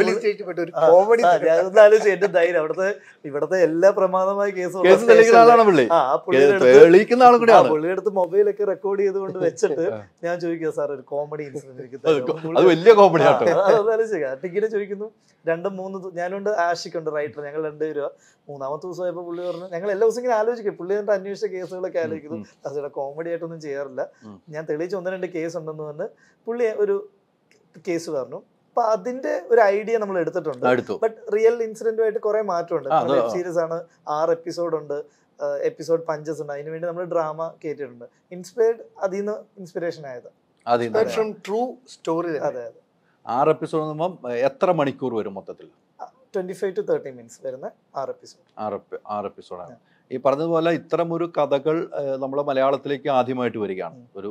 ഞാനൊന്ന് ആലോചിച്ചു എന്റെ ധൈര്യം. അവിടുത്തെ ഇവിടുത്തെ എല്ലാ പ്രമാദമായ കേസും പുള്ളിയുടെ അടുത്ത് മൊബൈലൊക്കെ റെക്കോർഡ് ചെയ്തുകൊണ്ട് വെച്ചിട്ട് ഞാൻ ചോദിക്കുക സാർ ഒരു കോമഡി ഇൻസിഡന്റ് എനിക്ക് അത് തരുമോ?" കൊ- അപ്പൊ അത് പുള്ളി- വലിയ കോമഡി ആ, ടിക്കറ്റ് ചോദിക്കുന്നു. രണ്ടും മൂന്ന് ഞാനുണ്ട് ആഷിക്കുണ്ട് റൈറ്റർ ഞങ്ങൾ രണ്ടുപേരും. മൂന്നാമത്തെ ദിവസം ആയപ്പോൾ പുള്ളി പറഞ്ഞു ഞങ്ങൾ എല്ലാ ദിവസം ഇങ്ങനെ ആലോചിക്കും. പുള്ളി എന്നിട്ട് അന്വേഷിച്ച കേസുകളൊക്കെ ആലോചിക്കുന്നു. അത് അതിവിടെ കോമഡി ആയിട്ടൊന്നും ചെയ്യാറില്ല. ഞാൻ തെളിയിച്ച് ഒന്ന് രണ്ട് കേസ് ഉണ്ടെന്ന് പറഞ്ഞ് പുള്ളി ഒരു കേസ് പറഞ്ഞു. അപ്പൊ അതിന്റെ ഒരു ഐഡിയ നമ്മൾ എടുത്തിട്ടുണ്ട്. ബട്ട് റിയൽ ഇൻസിഡന്റുമായിട്ട് കുറെ മാറ്റമുണ്ട്. വെബ് സീരീസ് ആണ്. ആറ് എപ്പിസോഡ് ഉണ്ട്. എപ്പിസോഡ് പഞ്ചസ് ഉണ്ട്. അതിനുവേണ്ടി നമ്മൾ ഡ്രാമ കേട്ടിട്ടുണ്ട് ഇൻസ്പയർഡ് അതിൽ നിന്ന് ഇൻസ്പിറേഷൻ ആയത് ഫ്രം ട്രൂ സ്റ്റോറി അതെ അതെ. ആറ് എപ്പിസോഡ് എന്നുമ്പോൾ എത്ര മണിക്കൂർ വരും മൊത്തത്തിൽ? Twenty five to thirty minutes വരുന്ന ആറ് എപ്പിസോഡ് ആറ് ആറ് എപ്പിസോഡാണ് ഈ പറഞ്ഞതുപോലെ ഇത്തരം ഒരു കഥകൾ നമ്മളെ മലയാളത്തിലേക്ക് ആദ്യമായിട്ട് വരികയാണ്. ഒരു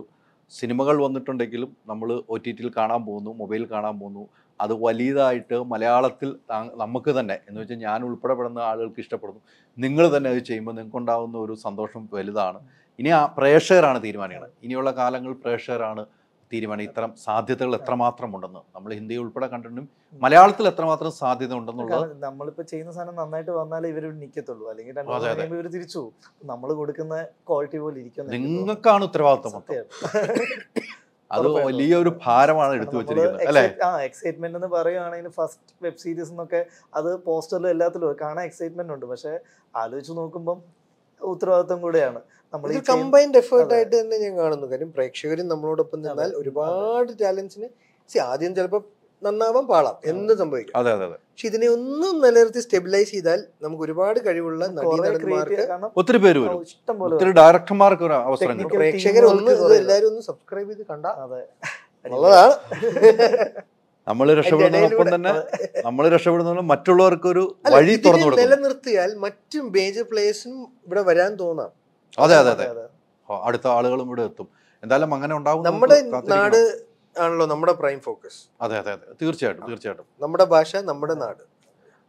സിനിമകൾ വന്നിട്ടുണ്ടെങ്കിലും നമ്മൾ ഒ ടി ടിയിൽ കാണാൻ പോകുന്നു മൊബൈൽ കാണാൻ പോകുന്നു. അത് വലിയതായിട്ട് മലയാളത്തിൽ നമുക്ക് തന്നെ എന്ന് വെച്ചാൽ ഞാൻ ഉൾപ്പെടെ പെടുന്ന ആളുകൾക്ക് ഇഷ്ടപ്പെടുന്നു. നിങ്ങൾ തന്നെ അത് ചെയ്യുമ്പോൾ നിങ്ങൾക്ക് ഉണ്ടാകുന്ന ഒരു സന്തോഷം വലുതാണ്. ഇനി ആ പ്രേക്ഷകരാണ് തീരുമാനിക്കുന്നത്. ഇനിയുള്ള കാലങ്ങൾ പ്രേക്ഷകരാണ് തീരുമാനം ഇത്തരം സാധ്യതകൾ എത്രമാത്രം ഉണ്ടെന്ന് നമ്മൾ ഹിന്ദി ഉൾപ്പെടെ കണ്ടിട്ടും മലയാളത്തിൽ എത്രമാത്രം സാധ്യത ഉണ്ടെന്നുള്ളത് നമ്മളിപ്പോ ചെയ്യുന്ന സാധനം നന്നായിട്ട് വന്നാലേ ഇവർ നിക്കത്തുള്ളൂ. അല്ലെങ്കിൽ രണ്ടു ഇവർ തിരിച്ചു നമ്മൾ കൊടുക്കുന്ന ക്വാളിറ്റി പോലെ ഇരിക്കും എന്ന് എനിക്ക് നിങ്ങൾക്കാണ് ഉത്തരവാദിത്വം. അത്. വലിയൊരു ഭാരമാണ് എടുത്തു വെച്ചിരിക്കുന്നത് അല്ലേ? ആ എക്സൈറ്റ്മെന്റ് എന്ന് പറയുകയാണെങ്കിൽ ഫസ്റ്റ് വെബ് സീരീസ് എന്നൊക്കെ അത് പോസ്റ്ററിലും എല്ലാത്തിലും കാണാൻ എക്സൈറ്റ്മെന്റ് ഉണ്ട്. പക്ഷെ ആലോചിച്ച് നോക്കുമ്പം ഉത്തരവാദിത്വം കൂടെയാണ്. നമ്മൾ കമ്പൈൻഡ് എഫേർട്ട് ആയിട്ട് തന്നെ ഞാൻ കാണുന്നു. കാര്യം പ്രേക്ഷകരും നമ്മളോടൊപ്പം നിന്നാൽ. ഒരുപാട് ടാലൻസിന് ആദ്യം ചിലപ്പോൾ നന്നാവാൻ പാളാം എന്ത് സംഭവിക്കും? അതെ അതെ അതെ. പക്ഷെ ഇതിനെ ഒന്നും നിലനിർത്തി സ്റ്റെബിലൈസ് ചെയ്താൽ നമുക്ക് ഒരുപാട് കഴിവുള്ള ഒത്തിരി പേര് വരും. ഒത്തിരി ഡയറക്ടർമാർക്ക് ഒരു അവസരം പ്രേക്ഷകർ ഒന്ന് എല്ലാവരും ഒന്ന് സബ്സ്ക്രൈബ് ചെയ്ത് കണ്ട. അതെ. നല്ലതാണ്. നമ്മൾ രക്ഷപ്പെടുന്നതിനൊപ്പം തന്നെ നമ്മൾ രക്ഷപ്പെടുന്ന മറ്റുള്ളവർക്ക് ഒരു വഴി തുറന്നു കൊടുക്കും. നിലനിർത്തിയാൽ മറ്റു മേജർ പ്ലേയേഴ്സിനും ഇവിടെ വരാൻ തോന്നാം. അതെ അതെ അതെ. അടുത്ത ആളുകളും ഇവിടെ എത്തും. എന്തായാലും അങ്ങനെ ഉണ്ടാവും നമ്മുടെ നാട് ആണല്ലോ നമ്മുടെ പ്രൈം ഫോക്കസ് അതെ അതെ അതെ. തീർച്ചയായിട്ടും തീർച്ചയായിട്ടും. നമ്മുടെ ഭാഷ നമ്മുടെ നാട്.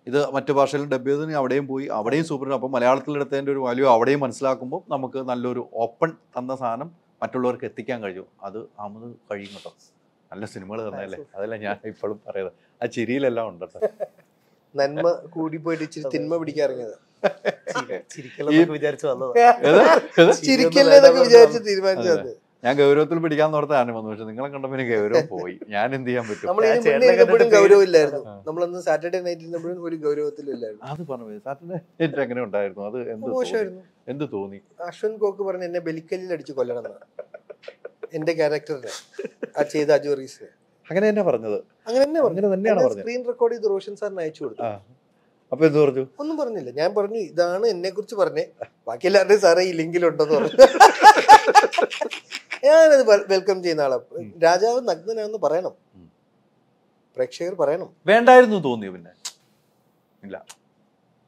ഇത് മറ്റു ഭാഷയിൽ ഡബ് ചെയ്തതിന് അവിടെയും പോയി അവിടെയും സൂപ്പർ അപ്പം മലയാളത്തിൽ എടുത്തതിന്റെ ഒരു വാല്യൂ അവിടെയും മനസ്സിലാക്കുമ്പോൾ നമുക്ക് നല്ലൊരു ഓപ്പൺ തന്ന സാധനം മറ്റുള്ളവർക്ക് എത്തിക്കാൻ കഴിയും. അത് അമത് കഴിയും കേട്ടോ. നല്ല സിനിമകൾ തന്നെയല്ലേ? അതല്ല ഞാൻ ഇപ്പോഴും പറയുന്നത്. ആ ചിരിയിലെല്ലാം ഉണ്ട് നന്മ കൂടി പോയിട്ട് ഇച്ചിരി തിന്മ പിടിക്കാറിയത് ഞാൻ ഗൗരവത്തിൽ പിടിക്കാൻ തോർത്താണ് വന്നു. പക്ഷെ നിങ്ങളെ കണ്ടപ്പോ എനിക്ക് ഗൗരവം പോയി. ഞാൻ എന്ത് ചെയ്യാൻ പറ്റും? നമ്മൾ ഞാൻ ഇതിന് ചേട്ടനെ മുന്നേ ഇരുന്നപ്പോഴും കണ്ടിട്ട് ഗൗരവം ഇല്ലായിരുന്നു. ആ. നമ്മളന്ന് സാറ്റർഡേ നൈറ്റ് ഒരു ഗൗരവത്തിലും ഇല്ലായിരുന്നു. അത് പറഞ്ഞു സാറ്റർഡേ നൈറ്റ് എങ്ങനെ ഉണ്ടായിരുന്നു? അത് എന്ത് എന്ത് തോന്നി? അശ്വൻ കോക്ക് പറഞ്ഞു എന്നെ ബലിക്കല്ലിൽ അടിച്ച് കൊല്ലണം. എന്റെ ക്യാരക്ടറിനെ ആ ചെയ്ത അജോറീസ് അങ്ങനെ തന്നെ പറഞ്ഞത്. അങ്ങനെ തന്നെ പറഞ്ഞു. അങ്ങനെ തന്നെയാണ് പറഞ്ഞത്. സ്ക്രീൻ റെക്കോർഡ് ചെയ്ത് റോഷൻ സാറിന് അയച്ചു കൊടുത്തു. അപ്പൊ എന്ത് പറഞ്ഞു? ഒന്നും പറഞ്ഞില്ല. ഞാൻ പറഞ്ഞു ഇതാണ് എന്നെ കുറിച്ച് പറഞ്ഞേ. ബാക്കി എല്ലാവരുടെയും സാറേ ഈ ലിങ്കിലുണ്ടെന്ന് പറഞ്ഞു. ഞാനത് വെൽക്കം ചെയ്യുന്ന ആളാ. രാജാവ് നഗ്നനാണെന്ന് പറയണം. പ്രേക്ഷകർ പറയണം. വേണ്ടായിരുന്നു തോന്നിയോ പിന്നെ? ഇല്ല.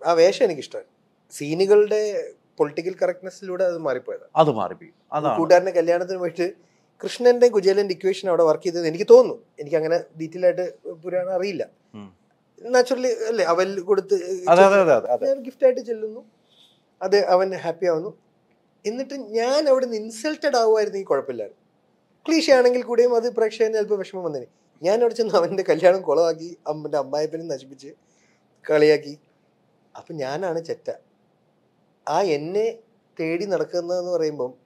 ആ വേഷം എനിക്ക് ഇഷ്ടമായി സീനുകളുടെ പൊളിറ്റിക്കൽ കറക്റ്റ്നെസ്സിലൂടെ അത് മാറിപ്പോയതാണ് അത് മാറിപ്പോയി. കൂട്ടുകാരന്റെ കല്യാണത്തിന് പോയിട്ട് കൃഷ്ണന്റെ കുചേലന്റെ ഇക്വേഷൻ അവിടെ വർക്ക് ചെയ്തത് എനിക്ക് തോന്നുന്നു. എനിക്ക് അങ്ങനെ ഡീറ്റെയിൽ ആയിട്ട് പുരാണം അറിയില്ല. നാച്ചുറലി അല്ലേ അവൽ കൊടുത്ത് ഗിഫ്റ്റ് ആയിട്ട് ചെല്ലുന്നു. അത് അവൻ ഹാപ്പി ആവുന്നു. എന്നിട്ട് ഞാൻ അവിടെ നിന്ന് ഇൻസൾട്ടഡ് ആവുമായിരുന്നെങ്കിൽ കുഴപ്പമില്ലായിരുന്നു. ക്ലീഷ ആണെങ്കിൽ കൂടിയും അത് പ്രേക്ഷകന് ചിലപ്പോൾ വിഷമം വന്നേനെ. ഞാൻ അവിടെ ചെന്ന് അവന്റെ കല്യാണം കുളമാക്കി അമ്മന്റെ അമ്മായപ്പനെ നശിപ്പിച്ച് കളിയാക്കി. അപ്പം ഞാനാണ് ചെറ്റ. ആ എന്നെ തേടി നടക്കുന്നതെന്ന് പറയുമ്പം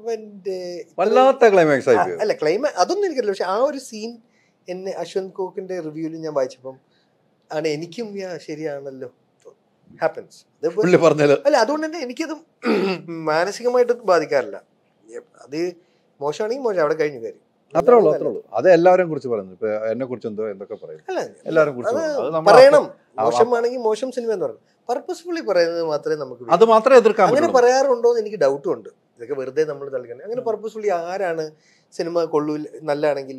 ആ, അവന്റെ വല്ലാത്ത ക്ലൈമാക്സ് ആയി അല്ല ക്ലൈമാക്സ് അതൊന്നും എനിക്കറിയില്ല. പക്ഷെ ആ ഒരു സീൻ എന്നെ അശ്വന്ത് കോക്കിന്റെ റിവ്യൂവിൽ ഞാൻ വായിച്ചപ്പം ആണ് എനിക്കും ശരിയാണല്ലോ. ഹാപ്പൻസ് അല്ല അതുകൊണ്ട് തന്നെ എനിക്കത് മാനസികമായിട്ട് ബാധിക്കാറില്ല. അത് മോശമാണെങ്കിൽ മോശം അവിടെ കഴിഞ്ഞു കാര്യം. അത്രേ ഉള്ളൂ അത്രേ ഉള്ളൂ. അത് എല്ലാവരെയും കുറിച്ച് പറയുന്നു. ഇപ്പൊ എന്നെ കുറിച്ച് എന്തോ എന്തൊക്കെ പറയും? എല്ലാവരും കുറിച്ച് പറയണം. മോശമാണെങ്കിൽ മോശം സിനിമ എന്ന് പറയണം. പർപ്പസ്ഫുള്ളി പറയുന്നത് മാത്രമേ നമുക്ക് അത് മാത്രമേ എതിർക്കാൻ അങ്ങനെ പറയാറുണ്ടോ എന്ന് എനിക്ക് ഡൗട്ടും ഉണ്ട്. ഇതൊക്കെ വെറുതെ നമ്മൾ തളിക്കണം അങ്ങനെ പർപ്പസ്ഫുള്ളി ആരാണ് സിനിമ കൊള്ളൂല നല്ലതാണെങ്കിൽ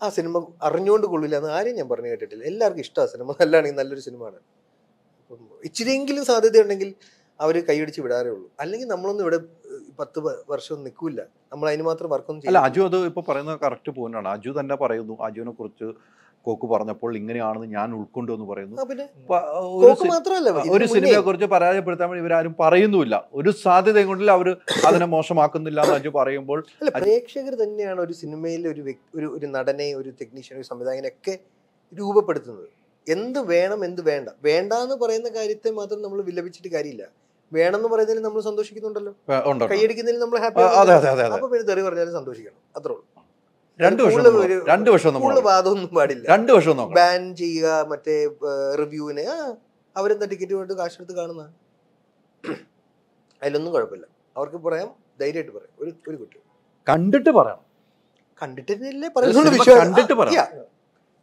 ആ സിനിമ അറിഞ്ഞുകൊണ്ട് കൊള്ളില്ല എന്ന് ആരെയും ഞാൻ പറഞ്ഞു കേട്ടിട്ടില്ല. എല്ലാവർക്കും ഇഷ്ടമാണ് സിനിമ നല്ലതാണെങ്കിൽ നല്ലൊരു സിനിമയാണ് അപ്പം ഇച്ചിരിയെങ്കിലും സാധ്യതയുണ്ടെങ്കിൽ അവർ കൈയടിച്ച് വിടാറേ ഉള്ളൂ. അല്ലെങ്കിൽ നമ്മളൊന്നും ഇവിടെ പത്ത് വർഷം നിൽക്കില്ല. നമ്മൾ അതിന് മാത്രം വർക്കൊന്നും അല്ല അജു അത് ഇപ്പൊ പറയുന്നത് കറക്റ്റ് പോയിന്റാണ് അജു തന്നെ പറയുന്നു അജുവിനെ കുറിച്ച് കോക്ക് പറഞ്ഞപ്പോൾ ഇങ്ങനെയാണെന്ന് ഞാൻ ഉൾക്കൊണ്ടു എന്ന് പറയുന്നു. ഒരു സിനിമയെ കുറിച്ച് പരാജയപ്പെടുത്താൻ വേണ്ടി ഇവരാരും പറയുന്നുമില്ല. ഒരു സാധ്യത കൊണ്ടില്ല അവർ അതിനെ മോശമാക്കുന്നില്ല എന്ന് അജു പറയുമ്പോൾ പ്രേക്ഷകർ തന്നെയാണ് ഒരു സിനിമയിൽ ഒരു ഒരു ഒരു നടനെ ഒരു ടെക്നീഷ്യൻ ഒരു സംവിധായകനെ ഒക്കെ രൂപപ്പെടുത്തുന്നത്. എന്ത് വേണം എന്ത് വേണ്ട. വേണ്ട എന്ന് പറയുന്ന കാര്യത്തെ മാത്രം നമ്മൾ വിലപിച്ചിട്ട് കാര്യമില്ല. വേണം എന്ന് പറയുന്നതിൽ നമ്മൾ സന്തോഷിക്കുന്നുണ്ടല്ലോ. കൈയടിക്കുന്നതിൽ നമ്മൾ ഹാപ്പി അപ്പൊ പിന്നെ തെറി പറഞ്ഞാലും സന്തോഷിക്കണം. അത്രേ ഉള്ളൂ. രണ്ട് വർഷം രണ്ട് വർഷം വാദമൊന്നും പാടില്ല. രണ്ട് വർഷം ബാൻ ചെയ്യുക മറ്റേ റിവ്യൂവിന് അവരെന്താ ടിക്കറ്റ് കൊണ്ട് കാശെടുത്ത് കാണുന്ന? അതിലൊന്നും കുഴപ്പമില്ല. അവർക്ക് പറയാം ധൈര്യമായിട്ട് പറയാം. ഒരു ഒരു കുട്ടി. കണ്ടിട്ട് പറയണം. കണ്ടിട്ടില്ലേ പറയുന്നുള്ളൂ കണ്ടിട്ട് പറയാം.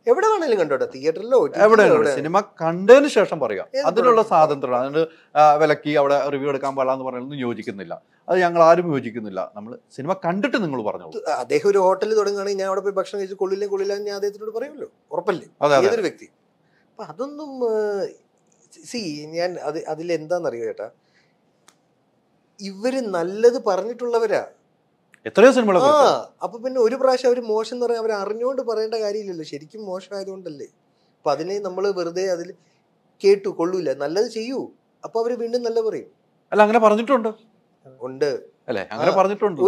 എവിടെ വേണേലും കണ്ടോട്ടെ തിയേറ്ററിലോ എവിടെ സിനിമ കണ്ടതിന് ശേഷം പറയാം. അതിനുള്ള സ്വാതന്ത്ര്യം അതുകൊണ്ട് വിലക്കി അവിടെ റിവ്യൂ എടുക്കാൻ പാടില്ല എന്ന് പറയുന്നതൊന്നും യോജിക്കുന്നില്ല. അത് ഞങ്ങൾ ആരും യോജിക്കുന്നില്ല. നമ്മൾ സിനിമ കണ്ടിട്ട് നിങ്ങൾ പറഞ്ഞു അദ്ദേഹം ഒരു ഹോട്ടലിൽ തുടങ്ങുകയാണെങ്കിൽ ഞാൻ അവിടെ പോയി ഭക്ഷണം കഴിച്ച് കൊള്ളില്ല കൊള്ളില്ല ഞാൻ അദ്ദേഹത്തിനോട് പറയുമല്ലോ. ഉറപ്പല്ലേ? ഏതൊരു വ്യക്തി. അപ്പൊ അതൊന്നും സി ഞാൻ അത് അതിൽ എന്താണെന്നറിയോ ചേട്ടാ? ഇവർ നല്ലത് പറഞ്ഞിട്ടുള്ളവരാ. എത്രയോ സിനിമകൾ ആ അപ്പൊ പിന്നെ ഒരു പ്രാവശ്യം അവർ മോശം എന്ന് പറയാൻ അവർ അറിഞ്ഞുകൊണ്ട് പറയേണ്ട കാര്യമില്ലല്ലോ. ശരിക്കും മോശമായതുകൊണ്ടല്ലേ. അപ്പൊ അതിനെ നമ്മൾ വെറുതെ അതിൽ കേട്ടു കൊള്ളൂല. നല്ലത് ചെയ്യൂ. അപ്പൊ അവർ വീണ്ടും നല്ല പറയും. അല്ല അങ്ങനെ പറഞ്ഞിട്ടുണ്ട്? ഉണ്ട്. അല്ലേ അങ്ങനെ പറഞ്ഞിട്ടുണ്ട്?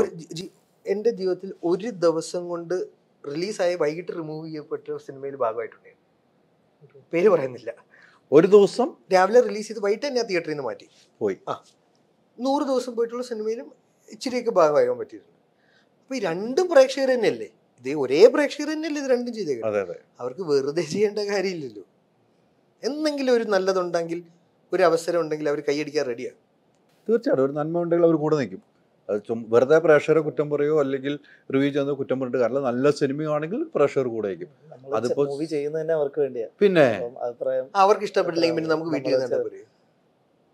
എന്റെ ജീവിതത്തിൽ ഒരു ദിവസം കൊണ്ട് റിലീസായി വൈകിട്ട് റിമൂവ് ചെയ്യപ്പെട്ട സിനിമയിൽ ഭാഗമായിട്ടുണ്ട് പേര് പറയുന്നില്ല. ഒരു ദിവസം? രാവിലെ റിലീസ് ചെയ്ത് വൈകിട്ട് തന്നെ ആ തിയേറ്ററിൽ നിന്ന് മാറ്റി. പോയി. ആ നൂറ് ദിവസം പോയിട്ടുള്ള സിനിമയിലും ഇച്ചിരിയൊക്കെ ഭാഗമാകാൻ പറ്റിയിട്ടുണ്ട് അപ്പൊ ഈ രണ്ടും പ്രേക്ഷകർ തന്നെയല്ലേ? ഇത് ഒരേ പ്രേക്ഷകർ തന്നെയല്ലേ ഇത് രണ്ടും ചെയ്തേക്കുന്നത് അതെ അതെ. അവർക്ക് വെറുതെ ചെയ്യേണ്ട കാര്യമില്ലല്ലോ. എന്തെങ്കിലും ഒരു നല്ലതുണ്ടെങ്കിൽ ഒരു അവസരം ഉണ്ടെങ്കിൽ അവർ കൈയടിക്കാൻ റെഡിയാണ് തീർച്ചയായിട്ടും. ഒരു നന്മ ഉണ്ടെങ്കിൽ അവർ കൂടെ നിൽക്കും. അത് ചും- വെറുതെ പ്രേക്ഷകരെ കുറ്റം പറയോ അല്ലെങ്കിൽ റിവ്യൂ ചെയ്യുന്ന കുറ്റം പറഞ്ഞിട്ട് കാരണം നല്ല സിനിമയാണെങ്കിൽ പ്രേക്ഷകർ കൂടെ ആയിരിക്കും. അതിപ്പോ- മൂവി അവർക്ക് വേണ്ടിയാ. പിന്നെ അവർക്ക് ഇഷ്ടപ്പെട്ടില്ലെങ്കിൽ പിന്നെ നമുക്ക് വീട്ടിൽ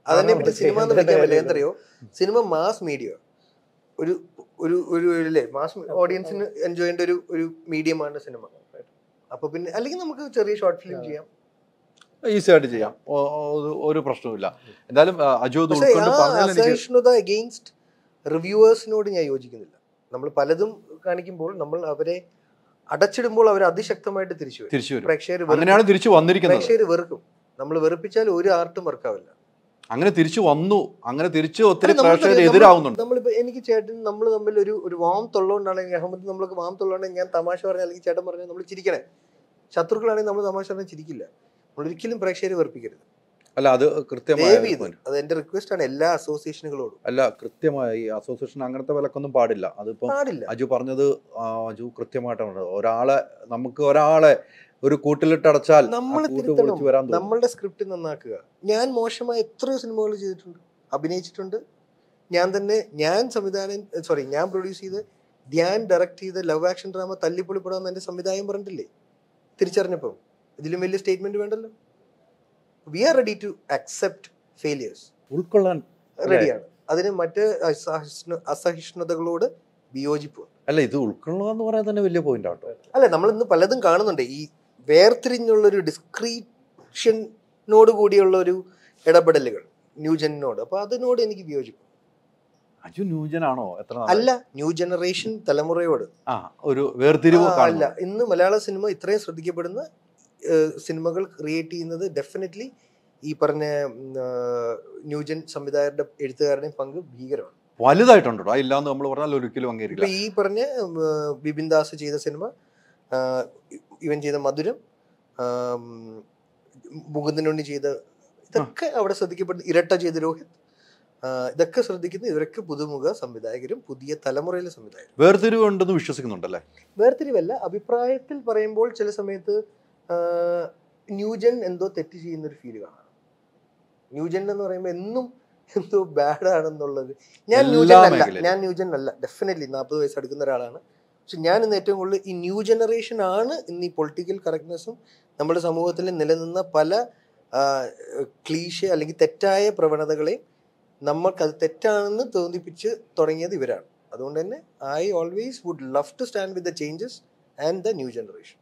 അതന്നെ സിനിമ എന്ന് വിളിക്കാൻ പറ്റില്ല. എന്തറിയോ സിനിമ മാസ് മീഡിയ ഒരു ഒരു ഒരു അല്ലേ മാസ് ഓഡിയൻസിന് എൻജോയ് ചെയ്യേണ്ട ഒരു ഒരു മീഡിയമാണ് സിനിമ അപ്പൊ പിന്നെ അല്ലെങ്കിൽ നമുക്ക് ചെറിയ ഷോർട്ട് ഫിലിം ചെയ്യാം. ഈസി ആയിട്ട് ചെയ്യാം. ഒരു- പ്രശ്നവുമില്ല. എന്തായാലും അസഹിഷ്ണുത അഗെയിൻസ്റ്റ് റിവ്യൂവേഴ്സിനോട് ഞാൻ യോജിക്കുന്നില്ല. നമ്മൾ പലതും കാണിക്കുമ്പോൾ നമ്മൾ അവരെ അടച്ചിടുമ്പോൾ അവർ അതിശക്തമായിട്ട് തിരിച്ചു വരും. തിരിച്ചു വരും. പ്രേക്ഷകർ അങ്ങനെയാണ് തിരിച്ചു വന്നിരിക്കുന്നത്. പ്രേക്ഷകർ വെറുക്കും. നമ്മൾ വെറുപ്പിച്ചാൽ ഒരു ആർട്ടും വർക്കാവില്ല അങ്ങനെ തിരിച്ചു വന്നു. അങ്ങനെ തിരിച്ചു ഒത്തിരി പ്രേക്ഷകർ എതിരാവുന്നുണ്ട്. നമ്മളിപ്പോ എനിക്ക് ചേട്ടൻ നമ്മൾ തമ്മിൽ ഒരു ഒരു വാം തൊള്ളോണ്ടാണെങ്കിൽ അഹമ്മദ് നമ്മൾക്ക് വാം തൊള്ളോണ്ടെങ്കിൽ ഞാൻ തമാശ പറഞ്ഞ അല്ലെങ്കിൽ ചേട്ടൻ പറഞ്ഞാൽ നമ്മൾ ചിരിക്കണേ. ശത്രുക്കളാണെങ്കിൽ നമ്മൾ തമാശ പറഞ്ഞാൽ ചിരിക്കില്ല. നമ്മൾ ഒരിക്കലും പ്രേക്ഷകരെ വെറുപ്പിക്കരുത്. അല്ല അത് കൃത്യമായ. അത് എന്റെ റിക്വസ്റ്റ് ആണ് എല്ലാ അസോസിയേഷനുകളോടും അല്ല കൃത്യമായി അസോസിയേഷൻ അങ്ങനത്തെ വിലക്കൊന്നും പാടില്ല. അതിപ്പോ അജു പറഞ്ഞത് അജു കൃത്യമായിട്ടാണ്. ഒരാളെ നമുക്ക് ഒരാളെ ഒരു കൂട്ടിലിട്ടടച്ചാൽ നമ്മളുടെ സ്ക്രിപ്റ്റ് നന്നാക്കുക. ഞാൻ മോശമായ എത്രയോ സിനിമകൾ ചെയ്തിട്ടുണ്ട്. അഭിനയിച്ചിട്ടുണ്ട്. ഞാൻ തന്നെ ഞാൻ സംവിധാനം സോറി ഞാൻ പ്രൊഡ്യൂസ് ചെയ്ത് ധ്യാൻ ഡയറക്ട് ചെയ്ത ലവ് ആക്ഷൻ ഡ്രാമ തല്ലിപ്പൊളിപ്പെടാന്ന് എന്റെ സംവിധായം പറഞ്ഞിട്ടില്ലേ? തിരിച്ചറിഞ്ഞപ്പം. ഇതിലും വലിയ സ്റ്റേറ്റ്മെന്റ് വേണ്ടല്ലോ. We are ready to accept failures ഉൾക്കൊള്ളാൻ റെഡിയാണ് അതിന് മറ്റ് അസഹിഷ്ണുതകളോട് വിയോജിപ്പ്. അല്ല ഇത് ഉൾക്കൊള്ളുക എന്ന് പറയാൻ തന്നെ വലിയ പോയിന്റ് ആട്ടോ. അല്ല നമ്മൾ ഇന്ന് പലതും കാണുന്നുണ്ട്. ഈ വേർതിരിഞ്ഞുള്ളൊരു ഡിസ്ക്രീഷനോട് കൂടിയുള്ള ഒരു ഇടപെടലുകൾ ന്യൂജനോട് അപ്പോൾ അതിനോട് എനിക്ക് അജു ന്യൂജനാണോ? എത്ര അല്ല ന്യൂ ജനറേഷൻ തലമുറയോട്. ആ ഒരു വേർതിരിവ് അല്ല ഇന്ന് മലയാള സിനിമ ഇത്രയും ശ്രദ്ധിക്കപ്പെടുന്ന സിനിമകൾ ക്രിയേറ്റ് ചെയ്യുന്നത് ഡെഫിനറ്റ്ലി ഈ പറഞ്ഞ ന്യൂജൻ സംവിധായകരുടെ എഴുത്തുകാരുടെയും പങ്ക് ഭീകരമാണ്. വലുതായിട്ടുണ്ടോ ഇല്ലാന്ന് നമ്മൾ പറഞ്ഞാൽ ഒരിക്കലും അംഗീകരിക്കില്ല. ഈ പറഞ്ഞ ബിബിൻ ദാസ് ചെയ്ത സിനിമ ഇവൻ ചെയ്ത മധുരം മുകുന്ദനുണ്ണി ചെയ്ത ഇതൊക്കെ അവിടെ ശ്രദ്ധിക്കപ്പെടുന്ന ഇരട്ട ചെയ്ത രോഹിത്. ഇതൊക്കെ ശ്രദ്ധിക്കുന്ന ഇവരൊക്കെ പുതുമുഖ സംവിധായകരും പുതിയ തലമുറയിലെ സംവിധായകരും. വേർതിരിവ് ഉണ്ടെന്ന് വിശ്വസിക്കുന്നുണ്ടല്ലേ? വേർതിരിവല്ല അഭിപ്രായത്തിൽ പറയുമ്പോൾ ചില സമയത്ത് ന്യൂജൻ എന്തോ തെറ്റ് ചെയ്യുന്ന ഒരു ഫീൽ കാണാം. ന്യൂജൻ എന്ന് പറയുമ്പോൾ എന്നും എന്തോ ബാഡ് ആണെന്നുള്ളത്. ഞാൻ ന്യൂജൻ അല്ല. ഞാൻ ന്യൂജൻ അല്ല. ഡെഫിനറ്റ്ലി നാൽപ്പത് വയസ്സ് അടുക്കുന്ന ഒരാളാണ്. പക്ഷെ ഞാൻ ഇന്ന് ഏറ്റവും കൂടുതൽ ഈ ന്യൂ ജനറേഷൻ ആണ് ഇന്ന് ഈ പൊളിറ്റിക്കൽ കറക്റ്റ്നെസ്സും നമ്മുടെ സമൂഹത്തിൽ നിലനിന്ന പല ക്ലീശ അല്ലെങ്കിൽ തെറ്റായ പ്രവണതകളെയും നമ്മൾക്കത് തെറ്റാണെന്ന് തോന്നിപ്പിച്ച് തുടങ്ങിയത് ഇവരാണ്. അതുകൊണ്ട് തന്നെ I always would love to stand with the changes and the new generation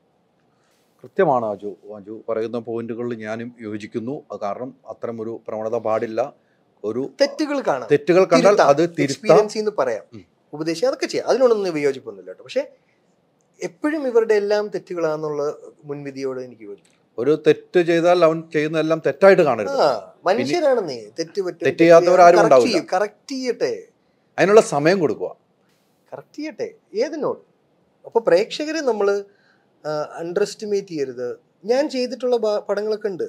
കൃത്യമാണ് അജു. അജു പറയുന്ന പോയിന്റുകളിൽ ഞാനും യോജിക്കുന്നു. കാരണം അത്തരം ഒരു പ്രവണത പാടില്ല. ഒരു തെറ്റുകൾ കാണാം. തെറ്റുകൾ കണ്ടാൽ അത് തിരുത്താം. എക്സ്പീരിയൻസ് എന്ന് പറയാം. ഉം. ഉപദേശം അതൊക്കെ ചെയ്യാം. അതിനോടൊന്നും വിയോജിപ്പൊന്നുമില്ല കേട്ടോ. പക്ഷെ എപ്പോഴും ഇവരുടെ എല്ലാം തെറ്റുകളാന്നുള്ള മുൻവിധിയോട് എനിക്ക് യോജിക്കും ഒരു തെറ്റ് ചെയ്താൽ അവൻ ചെയ്യുന്നതെല്ലാം തെറ്റായിട്ട് കാണരുത്. മനുഷ്യരാണ് നീ തെറ്റ് പറ്റും. തെറ്റ് ചെയ്യാത്തവരാരും ഉണ്ടാവില്ല. കറക്റ്റ് ചെയ്യട്ടെ. അതിനുള്ള സമയം കൊടുക്കുക. കറക്റ്റ് ചെയ്യട്ടെ. ഏതിനോട്? അപ്പൊ പ്രേക്ഷകരെ നമ്മൾ അണ്ടർ എസ്റ്റിമേറ്റ് ചെയ്യരുത്. ഞാൻ ചെയ്തിട്ടുള്ള പടങ്ങളൊക്കെ ഉണ്ട്.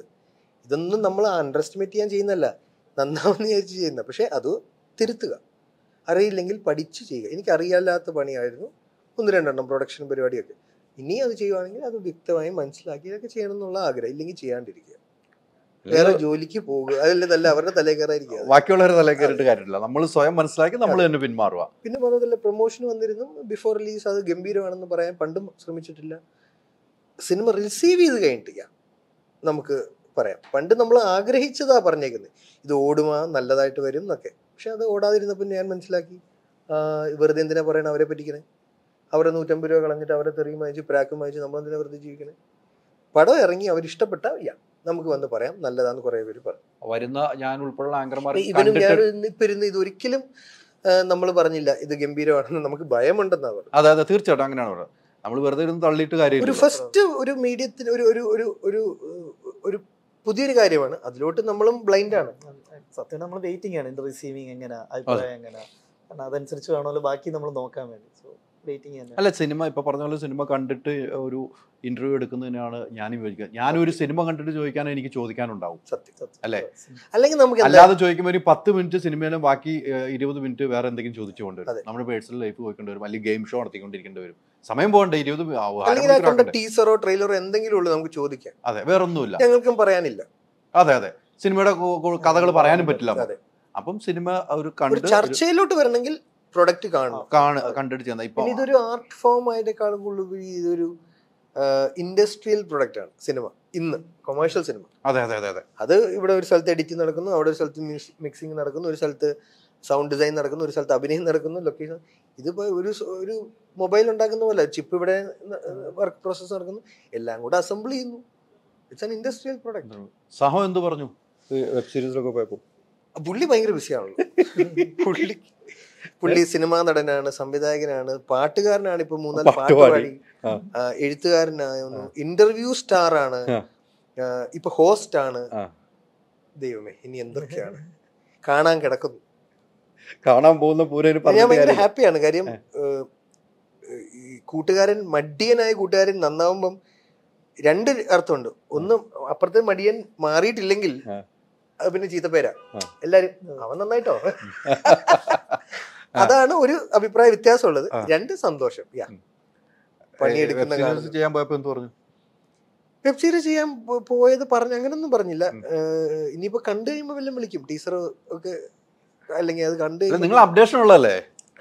ഇതൊന്നും നമ്മൾ അണ്ടർ എസ്റ്റിമേറ്റ് ചെയ്യാൻ ചെയ്യുന്നല്ല നന്നാവെന്ന് വിചാരിച്ച് ചെയ്യുന്ന. പക്ഷെ അത് തിരുത്തുക. അറിയില്ലെങ്കിൽ പഠിച്ച് ചെയ്യുക. എനിക്ക് അറിയാല്ലാത്ത പണിയായിരുന്നു ഒന്ന് രണ്ടെണ്ണം പ്രൊഡക്ഷൻ പരിപാടിയൊക്കെ. ഇനി അത് ചെയ്യുവാണെങ്കിൽ അത് വ്യക്തമായി മനസ്സിലാക്കി ഇതൊക്കെ ചെയ്യണം എന്നുള്ള ആഗ്രഹം. ഇല്ലെങ്കിൽ ചെയ്യാണ്ടിരിക്കുക. വേറെ ജോലിക്ക് പോകുക. അതല്ല അവരുടെ തലേ കയറായിരിക്കുക. ബാക്കിയുള്ളവരെ തലേ കയറിയിട്ട് കാര്യമില്ല. നമ്മൾ സ്വയം മനസ്സിലാക്കി നമ്മൾ തന്നെ പിന്മാറുക. പിന്നെ പറഞ്ഞതല്ല പ്രൊമോഷൻ വന്നിരുന്നു. ബിഫോർ റിലീസ് അത് ഗംഭീരമാണെന്ന് പറയാൻ പണ്ടും ശ്രമിച്ചിട്ടില്ല. സിനിമ റിസീവ് ചെയ്ത് കഴിഞ്ഞിട്ടില്ല നമുക്ക് പറയാം. പണ്ട് നമ്മൾ ആഗ്രഹിച്ചതാ പറഞ്ഞേക്കുന്നത്. ഇത് ഓടുമാ നല്ലതായിട്ട് വരും എന്നൊക്കെ. പക്ഷെ അത് ഓടാതിരുന്നപ്പോൾ ഞാൻ മനസ്സിലാക്കി വെറുതെ എന്തിനാ പറയണ അവരെ പറ്റിക്കണേ? അവരെ നൂറ്റമ്പത് രൂപ കളഞ്ഞിട്ട് അവരെ തെറിയും വാങ്ങിച്ച് പ്രാക്കും വാങ്ങിച്ച് നമ്മളെന്തിനാ വെറുതെ ജീവിക്കണേ? പടം ഇറങ്ങി അവരിഷ്ടപ്പെട്ട യാ നമുക്ക് വന്ന് പറയാം നല്ലതാന്ന് കുറേ പേര് പറഞ്ഞു വരുന്ന ഞാൻ ഉൾപ്പെടെയുള്ള ആങ്കർമാർ ഇവനും ഞാൻ ഇപ്പൊ ഇരുന്ന് ഇതൊരിക്കലും നമ്മൾ പറഞ്ഞില്ല ഇത് ഗംഭീരമാണെന്ന് നമുക്ക് ഭയമുണ്ടെന്നാ പറഞ്ഞു അതെ അതെ തീർച്ചയായിട്ടും അങ്ങനെയാണ് നമ്മൾ വെറുതെ ഇരുന്ന് തള്ളിയിട്ട് കാര്യം ഒരു ഫസ്റ്റ് ഒരു മീഡിയത്തിന് ഒരു ഒരു ഒരു ഒരു ഒരു പുതിയൊരു കാര്യമാണ്. അതിലോട്ട് നമ്മളും ബ്ലൈൻഡ് ആണ് സത്യം നമ്മൾ വെയിറ്റിംഗ് ആണ്. ഇതിന്റെ റിസീവിങ് എങ്ങനെ? അഭിപ്രായം എങ്ങനെ? കാരണം അതനുസരിച്ച് വേണമല്ലോ ബാക്കി നമ്മൾ നോക്കാൻ വേണ്ടി. സോ അല്ല സിനിമ ഇപ്പൊ പറഞ്ഞ പോലെ സിനിമ കണ്ടിട്ട് ഒരു ഇന്റർവ്യൂ എടുക്കുന്നതിനാണ് ഞാനും ചോദിക്കുക ഞാനൊരു സിനിമ കണ്ടിട്ട് ചോദിക്കാൻ എനിക്ക് ചോദിക്കാനുണ്ടാവും. അല്ലേ? അല്ലെങ്കിൽ നമുക്ക് അല്ലാതെ ചോദിക്കുമ്പോൾ ഒരു പത്ത് മിനിറ്റ് സിനിമയിലും ബാക്കി ഇരുപത് മിനിറ്റ് വേറെ എന്തെങ്കിലും ചോദിച്ചു കൊണ്ടുവരും നമ്മുടെ പേഴ്സണൽ ലൈഫ് പോയിക്കൊണ്ട് വരും. അല്ലെങ്കിൽ ഗെയിം ഷോ നടത്തിക്കൊണ്ടിരിക്കേണ്ടി വരും. സമയം പോകണ്ടേ? ഇരുപത്? ടീസറോ ട്രെയിലറോ എന്തെങ്കിലും ഉള്ളൂ നമുക്ക് ചോദിക്കാം. അതെ വേറൊന്നുമില്ല. ഞങ്ങൾക്കും പറയാനില്ല. അതെ അതെ. സിനിമയുടെ കഥകൾ പറയാനും പറ്റില്ല അപ്പം. സിനിമ ഒരു കണ്ട് ചർച്ചയിലോട്ട് വരണമെങ്കിൽ പ്രൊഡക്റ്റ് കാണണം. കണ്ടെടുത്ത് കണ്ടിട്ട് ചെയ്യുന്ന ഇപ്പൊ ഇതൊരു ആർട്ട് ഫോം ആയതിനേക്കാളും കൂടുതൽ ഇതൊരു ഇൻഡസ്ട്രിയൽ പ്രൊഡക്റ്റ് ആണ് സിനിമ ഇന്ന് കൊമേഴ്ഷ്യൽ സിനിമ. അതെ അതെ അതെ അതെ. അത് ഇവിടെ ഒരു സ്ഥലത്ത് എഡിറ്റിംഗ് നടക്കുന്നു അവിടെ ഒരു സ്ഥലത്ത് മിക്സിംഗ് നടക്കുന്നു ഒരു സ്ഥലത്ത് സൗണ്ട് ഡിസൈൻ നടക്കുന്നു ഒരു സ്ഥലത്ത് അഭിനയം നടക്കുന്നു ലൊക്കേഷൻ ഇതിപ്പോ ഒരു ഒരു മൊബൈൽ ഉണ്ടാക്കുന്ന പോലെ ചിപ്പ് ഇവിടെ വർക്ക് പ്രോസസ്സ് നടക്കുന്നു എല്ലാം കൂടെ അസംബിൾ ചെയ്യുന്നു. It's an industrial product Saaho എന്ത് പറഞ്ഞു? വെബ് സീരീസിലൊക്കെ പോയപ്പോൾ പുള്ളി ഭയങ്കര ബിസിയാണല്ലോ പുള്ളി പുള്ളി സിനിമാ നടനാണ് സംവിധായകനാണ് പാട്ടുകാരനാണ് ഇപ്പൊ മൂന്നാൽ പാട്ട് പാട്ടുപാടി. പാടി. എഴുത്തുകാരനായിരുന്നു ഇന്റർവ്യൂ സ്റ്റാർ ആണ്. ഇപ്പൊ ഹോസ്റ്റ് ആണ്. ദൈവമേ ഇനി എന്തൊക്കെയാണ്? കാണാൻ കിടക്കുന്നു. കാണാൻ പോകുന്ന ഞാൻ ഭയങ്കര ഹാപ്പിയാണ് കാര്യം കൂട്ടുകാരൻ മടിയനായ കൂട്ടുകാരൻ നന്നാവുമ്പം രണ്ട് അർത്ഥമുണ്ട്. ഒന്ന് അപ്പുറത്തെ മടിയൻ മാറിയിട്ടില്ലെങ്കിൽ. അത് പിന്നെ ചീത്തപ്പേരാ പേരാ. എല്ലാരും അവൻ നന്നായിട്ടോ? അതാണ് ഒരു അഭിപ്രായ വ്യത്യാസമുള്ളത്. രണ്ട് സന്തോഷം. പണിയെടുക്കുന്ന വെബ് സീരീസ് ചെയ്യാൻ പോയപ്പോ എന്ത് പറഞ്ഞു? വെബ് സീരീസ് ചെയ്യാൻ പോയത് പറഞ്ഞ അങ്ങനൊന്നും പറഞ്ഞില്ല. ഇനിയിപ്പോ കണ്ടു കഴിയുമ്പോ വല്ലതും വിളിക്കും. ടീച്ചർ ഒക്കെ അല്ലെങ്കിൽ അത് കണ്ടു നിങ്ങൾ അപ്ഡേഷൻ ഉള്ളതല്ലേ?